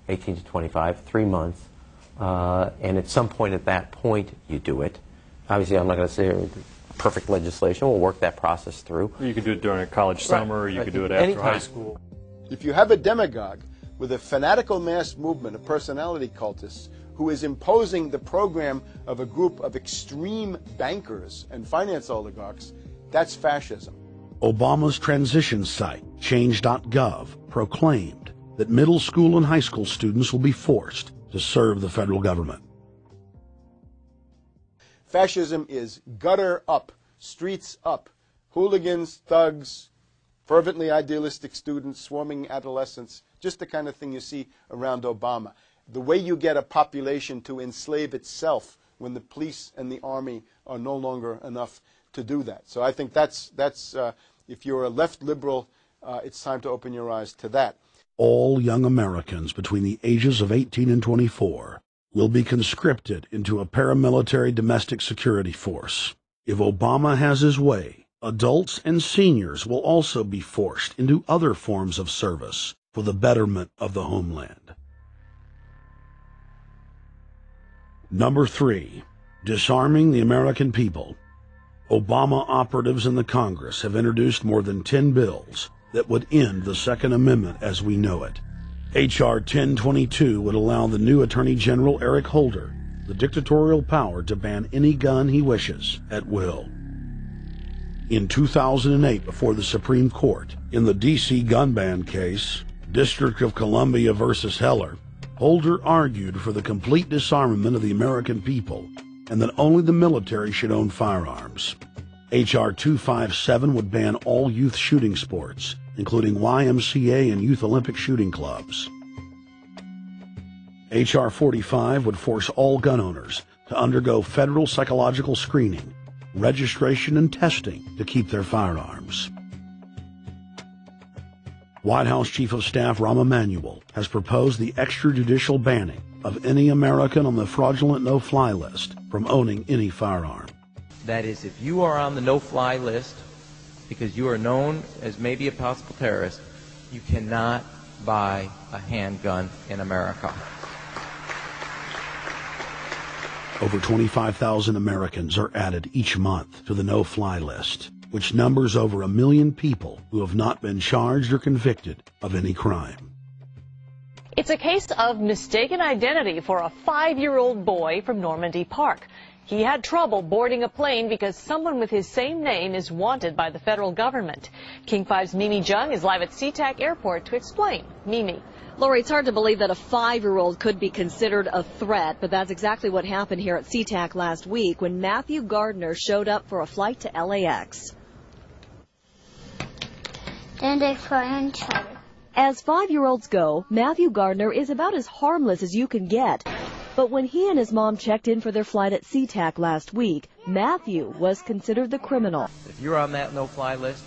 18 to 25, three months. Uh, and at some point at that point, you do it. Obviously, I'm not going to say perfect legislation. We'll work that process through. You could do it during a college summer, right. you could do it after Anytime. high school. If you have a demagogue with a fanatical mass movement of personality cultists who is imposing the program of a group of extreme bankers and finance oligarchs, that's fascism. Obama's transition site, change.gov, proclaimed that middle school and high school students will be forced to serve the federal government. Fascism is gutter up, streets up, hooligans, thugs, fervently idealistic students, swarming adolescents, just the kind of thing you see around Obama. The way you get a population to enslave itself when the police and the army are no longer enough to do that. So I think that's, that's uh, if you're a left liberal, uh, it's time to open your eyes to that. All young Americans between the ages of 18 and 24 will be conscripted into a paramilitary domestic security force. If Obama has his way, adults and seniors will also be forced into other forms of service for the betterment of the homeland. Number three, disarming the American people. Obama operatives in the Congress have introduced more than 10 bills that would end the Second Amendment as we know it. H.R. 1022 would allow the new Attorney General Eric Holder the dictatorial power to ban any gun he wishes at will. In 2008, before the Supreme Court, in the D.C. gun ban case, District of Columbia versus Heller, Holder argued for the complete disarmament of the American people and that only the military should own firearms. H.R. 257 would ban all youth shooting sports, including YMCA and Youth Olympic shooting clubs. H.R. 45 would force all gun owners to undergo federal psychological screening, registration, and testing to keep their firearms. White House Chief of Staff Rahm Emanuel has proposed the extrajudicial banning of any American on the fraudulent no-fly list from owning any firearm. That is, if you are on the no-fly list because you are known as maybe a possible terrorist, you cannot buy a handgun in America. Over 25,000 Americans are added each month to the no-fly list, which numbers over a million people who have not been charged or convicted of any crime. It's a case of mistaken identity for a five-year-old boy from Normandy Park. He had trouble boarding a plane because someone with his same name is wanted by the federal government. King 5's Mimi Jung is live at SeaTac Airport to explain. Mimi. Lori, it's hard to believe that a five-year-old could be considered a threat, but that's exactly what happened here at SeaTac last week when Matthew Gardner showed up for a flight to LAX. Then they cry and chatter. As five-year-olds go, Matthew Gardner is about as harmless as you can get. But when he and his mom checked in for their flight at SeaTac last week, Matthew was considered the criminal. If you're on that no-fly list,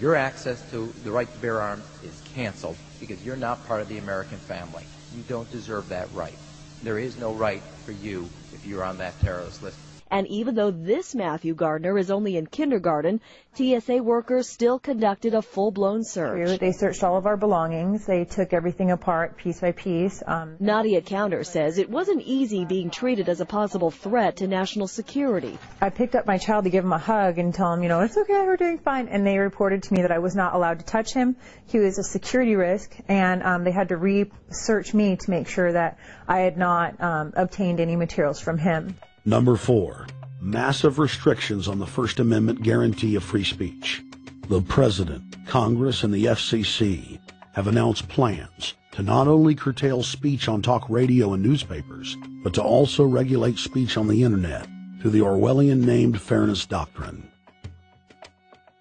your access to the right to bear arms is canceled because you're not part of the American family. You don't deserve that right. There is no right for you if you're on that terrorist list. And even though this Matthew Gardner is only in kindergarten, TSA workers still conducted a full-blown search. They searched all of our belongings. They took everything apart piece by piece. Um, Nadia Counter says it wasn't easy being treated as a possible threat to national security. I picked up my child to give him a hug and tell him, you know, it's okay, we're doing fine. And they reported to me that I was not allowed to touch him. He was a security risk, and um, they had to re-search me to make sure that I had not um, obtained any materials from him. Number four, massive restrictions on the First Amendment guarantee of free speech. The President, Congress, and the FCC have announced plans to not only curtail speech on talk radio and newspapers, but to also regulate speech on the Internet through the Orwellian named Fairness Doctrine.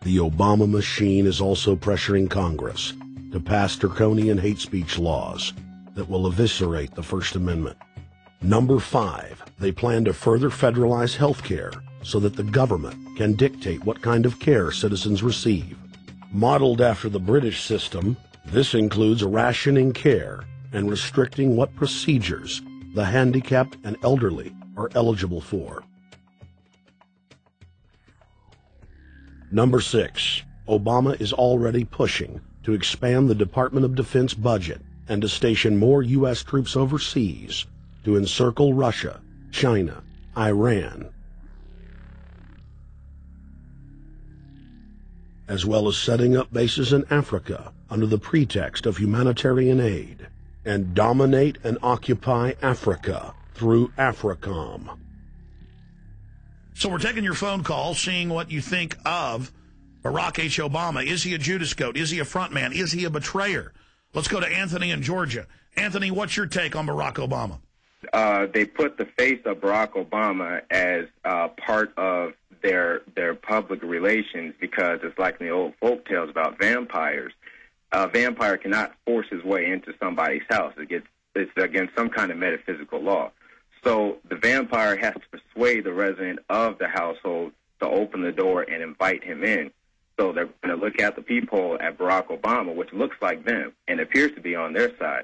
The Obama machine is also pressuring Congress to pass draconian hate speech laws that will eviscerate the First Amendment. Number five, they plan to further federalize health care so that the government can dictate what kind of care citizens receive. Modeled after the British system, this includes rationing care and restricting what procedures the handicapped and elderly are eligible for. Number six, Obama is already pushing to expand the Department of Defense budget and to station more U.S. troops overseas to encircle Russia, China, Iran, as well as setting up bases in Africa under the pretext of humanitarian aid, and dominate and occupy Africa through AFRICOM. So we're taking your phone call, seeing what you think of Barack H. Obama. Is he a Judas goat? Is he a front man? Is he a betrayer? Let's go to Anthony in Georgia. Anthony, what's your take on Barack Obama? Uh, they put the face of Barack Obama as uh, part of their their public relations because it's like the old folk tales about vampires. A vampire cannot force his way into somebody's house. It gets it's against some kind of metaphysical law. So the vampire has to persuade the resident of the household to open the door and invite him in. So they're going to look at the peephole at Barack Obama, which looks like them and appears to be on their side.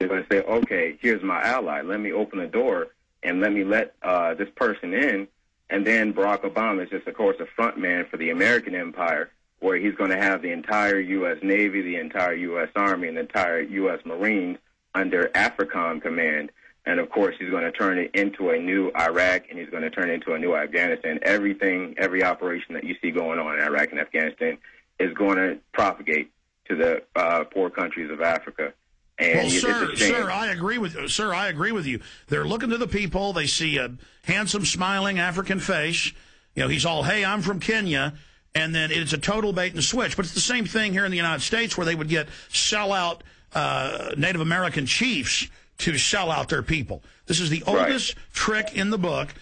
They're going to say, okay, here's my ally. Let me open the door and let me let uh, this person in. And then Barack Obama is just, of course, a front man for the American empire, where he's going to have the entire U.S. Navy, the entire U.S. Army, and the entire U.S. Marines under AFRICOM command. And of course, he's going to turn it into a new Iraq and he's going to turn it into a new Afghanistan. Everything, every operation that you see going on in Iraq and Afghanistan is going to propagate to the uh, poor countries of Africa. And well, sir, sir, I agree with sir. I agree with you. They're looking to the people. They see a handsome, smiling African face. You know, he's all, "Hey, I'm from Kenya," and then it's a total bait and switch. But it's the same thing here in the United States, where they would get sellout uh, Native American chiefs to sell out their people. This is the oldest right. trick in the book.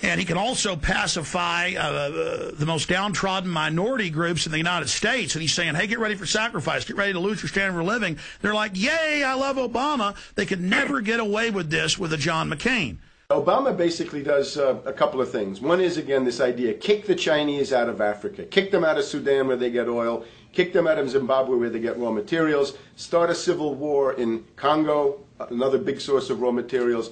And he can also pacify uh, uh, the most downtrodden minority groups in the United States. And he's saying, hey, get ready for sacrifice. Get ready to lose your standard of living. They're like, yay, I love Obama. They could never get away with this with a John McCain. Obama basically does uh, a couple of things. One is, again, this idea kick the Chinese out of Africa, kick them out of Sudan where they get oil, kick them out of Zimbabwe where they get raw materials, start a civil war in Congo, another big source of raw materials.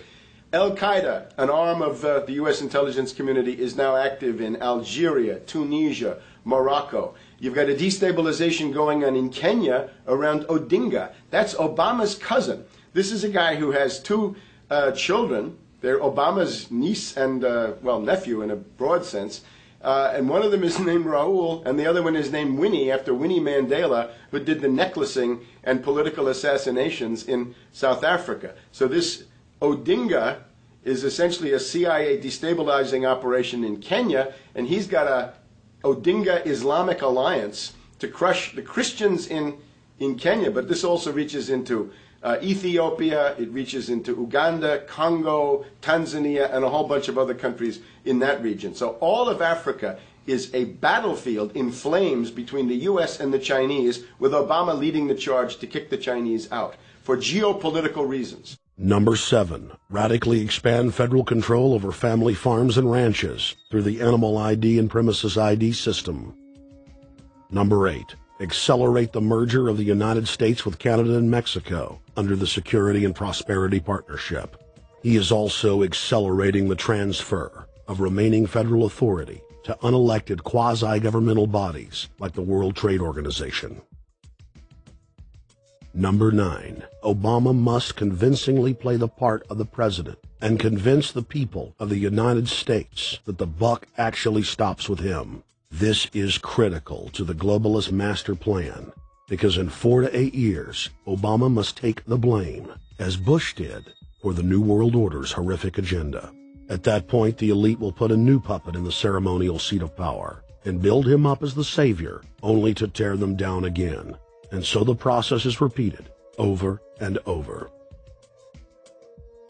Al Qaeda, an arm of uh, the U.S. intelligence community, is now active in Algeria, Tunisia, Morocco. You've got a destabilization going on in Kenya around Odinga. That's Obama's cousin. This is a guy who has two uh, children. They're Obama's niece and, uh, well, nephew in a broad sense. Uh, and one of them is named Raul, and the other one is named Winnie, after Winnie Mandela, who did the necklacing and political assassinations in South Africa. So this Odinga is essentially a CIA destabilizing operation in Kenya, and he's got a Odinga Islamic Alliance to crush the Christians in, in Kenya, but this also reaches into uh, Ethiopia, it reaches into Uganda, Congo, Tanzania, and a whole bunch of other countries in that region. So all of Africa is a battlefield in flames between the U.S. and the Chinese, with Obama leading the charge to kick the Chinese out for geopolitical reasons. Number seven, radically expand federal control over family farms and ranches through the Animal ID and Premises ID system. Number eight, accelerate the merger of the United States with Canada and Mexico under the Security and Prosperity Partnership. He is also accelerating the transfer of remaining federal authority to unelected quasi-governmental bodies like the World Trade Organization. Number 9. Obama must convincingly play the part of the president and convince the people of the United States that the buck actually stops with him. This is critical to the globalist master plan because in four to eight years, Obama must take the blame, as Bush did, for the New World Order's horrific agenda. At that point, the elite will put a new puppet in the ceremonial seat of power and build him up as the savior, only to tear them down again. And so the process is repeated over and over.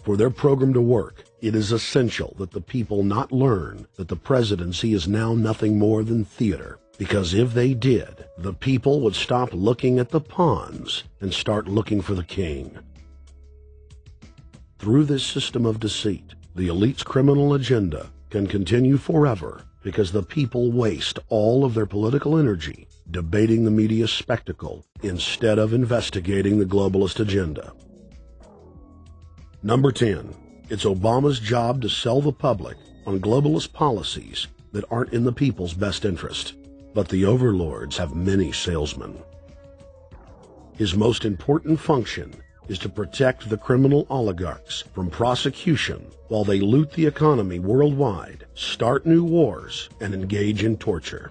For their program to work, it is essential that the people not learn that the presidency is now nothing more than theater. Because if they did, the people would stop looking at the pawns and start looking for the king. Through this system of deceit, the elite's criminal agenda can continue forever because the people waste all of their political energy debating the media spectacle instead of investigating the globalist agenda. Number 10. It's Obama's job to sell the public on globalist policies that aren't in the people's best interest. But the overlords have many salesmen. His most important function is to protect the criminal oligarchs from prosecution while they loot the economy worldwide, start new wars, and engage in torture.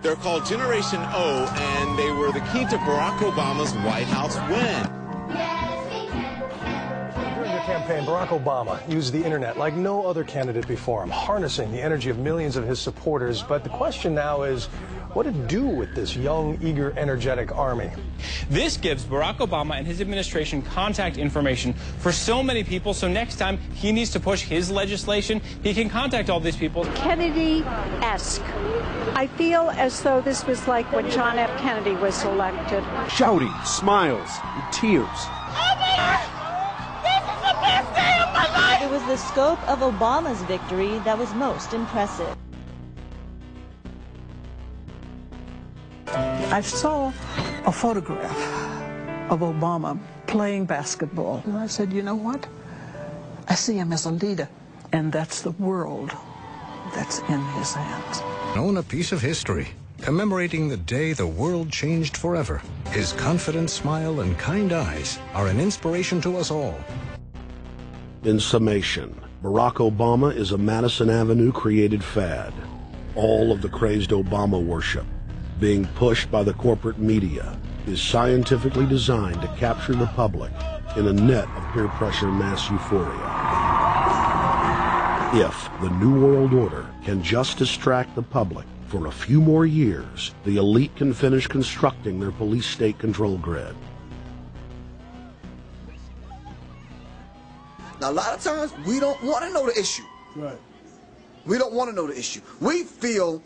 They're called Generation O, and they were the key to Barack Obama's White House win. During the campaign, Barack Obama used the internet like no other candidate before him, harnessing the energy of millions of his supporters. But the question now is, what to do with this young, eager, energetic army. This gives Barack Obama and his administration contact information for so many people, so next time he needs to push his legislation, he can contact all these people. Kennedy-esque. I feel as though this was like when John F. Kennedy was elected. Shouting, smiles, and tears. It was the scope of Obama's victory that was most impressive. I saw a photograph of Obama playing basketball. And I said, you know what? I see him as a leader, and that's the world that's in his hands. Own a piece of history, commemorating the day the world changed forever. His confident smile and kind eyes are an inspiration to us all. In summation, Barack Obama is a Madison Avenue created fad. All of the crazed Obama worship being pushed by the corporate media is scientifically designed to capture the public in a net of peer pressure mass euphoria. If the New World Order can just distract the public for a few more years, the elite can finish constructing their police state control grid. Now, a lot of times we don't want to know the issue. Right. We don't want to know the issue. We feel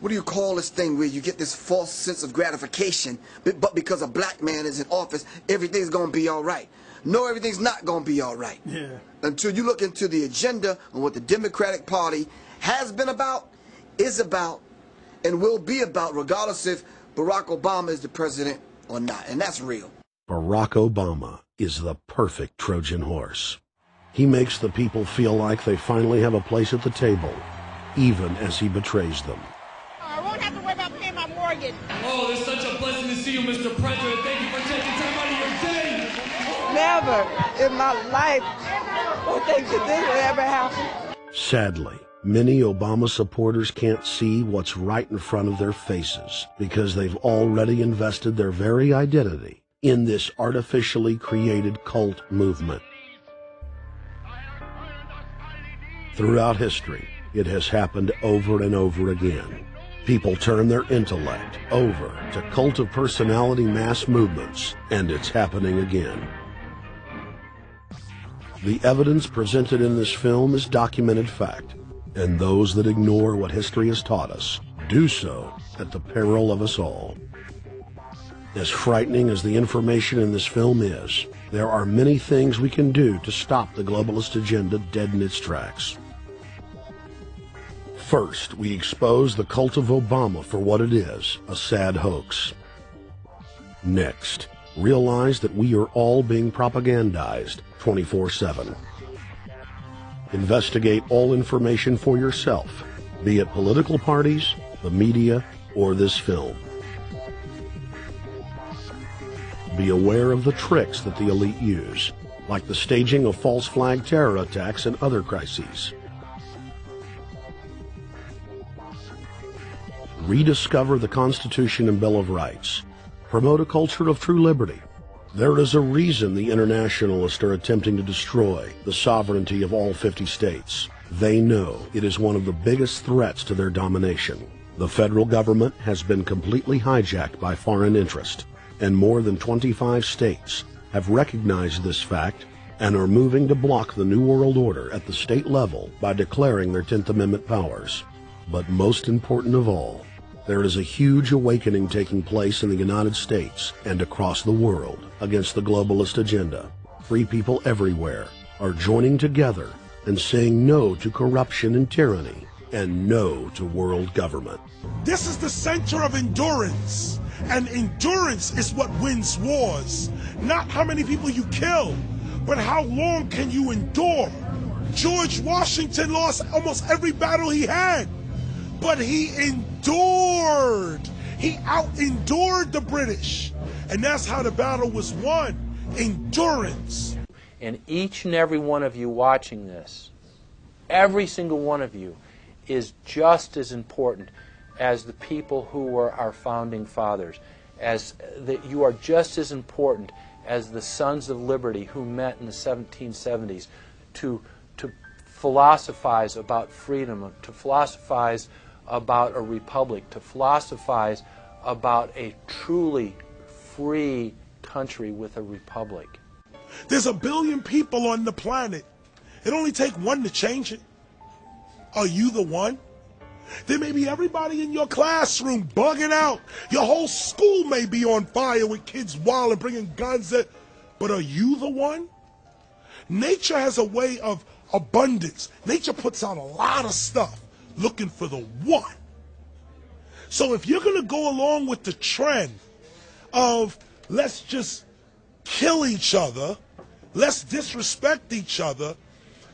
what do you call this thing where you get this false sense of gratification, but because a black man is in office, everything's going to be all right. No, everything's not going to be all right. Yeah. Until you look into the agenda and what the Democratic Party has been about, is about, and will be about, regardless if Barack Obama is the president or not. And that's real. Barack Obama is the perfect Trojan horse. He makes the people feel like they finally have a place at the table, even as he betrays them. I won't have to worry about paying my mortgage. Oh, it's such a blessing to see you, Mr. President. Thank you for taking time out of your day. Never in my life would think that this would ever happen. Sadly, many Obama supporters can't see what's right in front of their faces because they've already invested their very identity in this artificially created cult movement. Throughout history, it has happened over and over again. People turn their intellect over to cult of personality mass movements, and it's happening again. The evidence presented in this film is documented fact, and those that ignore what history has taught us do so at the peril of us all. As frightening as the information in this film is, there are many things we can do to stop the globalist agenda dead in its tracks. First, we expose the cult of Obama for what it is, a sad hoax. Next, realize that we are all being propagandized 24-7. Investigate all information for yourself, be it political parties, the media, or this film. Be aware of the tricks that the elite use, like the staging of false flag terror attacks and other crises. Rediscover the Constitution and Bill of Rights. Promote a culture of true liberty. There is a reason the internationalists are attempting to destroy the sovereignty of all 50 states. They know it is one of the biggest threats to their domination. The federal government has been completely hijacked by foreign interest, and more than 25 states have recognized this fact and are moving to block the New World Order at the state level by declaring their 10th Amendment powers. But most important of all, there is a huge awakening taking place in the United States and across the world against the globalist agenda. Free people everywhere are joining together and saying no to corruption and tyranny and no to world government. This is the center of endurance. And endurance is what wins wars. Not how many people you kill, but how long can you endure? George Washington lost almost every battle he had, but he endured. He out endured the British. And that's how the battle was won endurance. And each and every one of you watching this, every single one of you, is just as important as the people who were our founding fathers, as that you are just as important as the Sons of Liberty who met in the 1770s to, to philosophize about freedom, to philosophize about a republic, to philosophize about a truly free country with a republic. There's a billion people on the planet. It only takes one to change it. Are you the one? There may be everybody in your classroom bugging out. Your whole school may be on fire with kids wild and bringing guns at. But are you the one? Nature has a way of abundance. Nature puts out a lot of stuff looking for the one. So if you're going to go along with the trend of let's just kill each other, let's disrespect each other,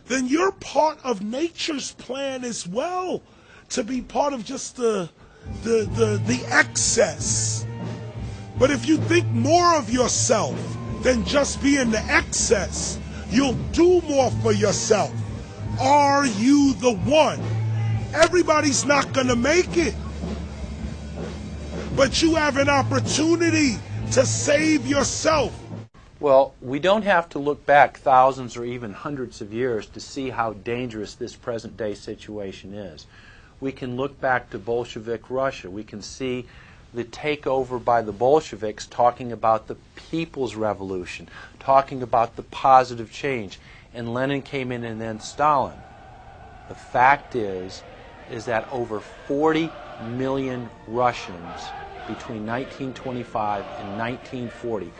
then you're part of nature's plan as well to be part of just the the the, the excess. But if you think more of yourself than just being the excess, you'll do more for yourself. Are you the one? Everybody's not going to make it. But you have an opportunity to save yourself. Well, we don't have to look back thousands or even hundreds of years to see how dangerous this present day situation is. We can look back to Bolshevik Russia. We can see the takeover by the Bolsheviks talking about the people's revolution, talking about the positive change. And Lenin came in and then Stalin. The fact is, is that over 40 million Russians between 1925 and 1940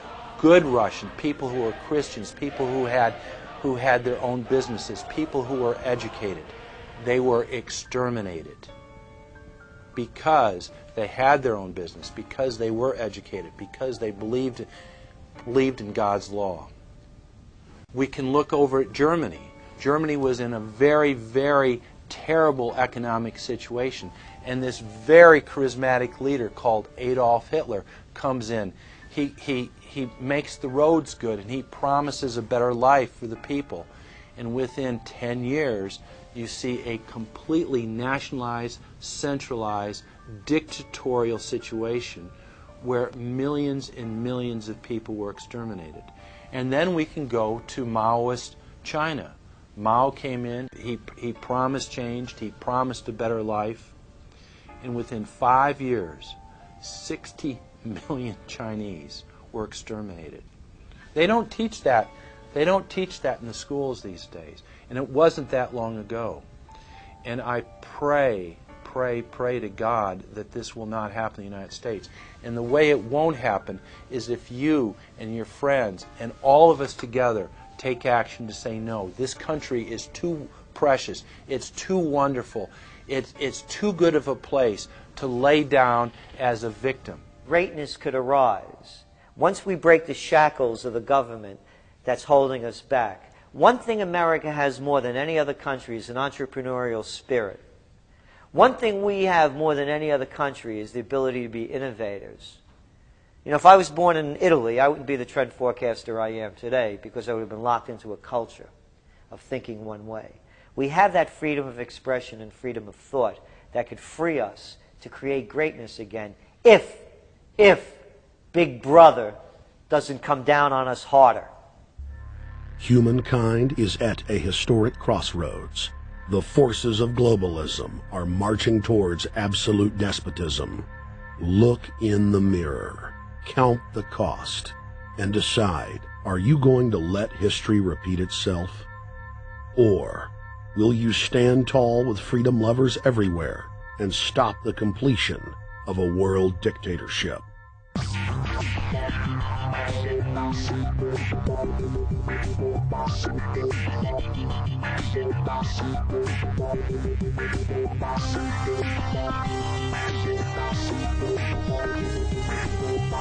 good Russian, people who were Christians, people who had, who had their own businesses, people who were educated. They were exterminated because they had their own business, because they were educated, because they believed, believed in God's law. We can look over at Germany. Germany was in a very, very terrible economic situation. And this very charismatic leader called Adolf Hitler comes in. He, he, he makes the roads good and he promises a better life for the people. And within 10 years, you see a completely nationalized, centralized, dictatorial situation where millions and millions of people were exterminated. And then we can go to Maoist China. Mao came in, he, he promised change, he promised a better life, and within five years, 60 million Chinese were exterminated. They don't teach that. They don't teach that in the schools these days. And it wasn't that long ago. And I pray, pray, pray to God that this will not happen in the United States. And the way it won't happen is if you and your friends and all of us together take action to say no. This country is too precious. It's too wonderful. It's, it's too good of a place to lay down as a victim. Greatness could arise once we break the shackles of the government that's holding us back. One thing America has more than any other country is an entrepreneurial spirit. One thing we have more than any other country is the ability to be innovators. You know, if I was born in Italy, I wouldn't be the trend forecaster I am today because I would have been locked into a culture of thinking one way. We have that freedom of expression and freedom of thought that could free us to create greatness again if, if Big Brother doesn't come down on us harder. Humankind is at a historic crossroads. The forces of globalism are marching towards absolute despotism. Look in the mirror, Count the cost and decide, are you going to let history repeat itself? Or will you stand tall with freedom lovers everywhere and stop the completion of a world dictatorship?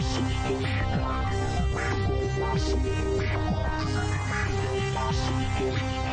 Thank you.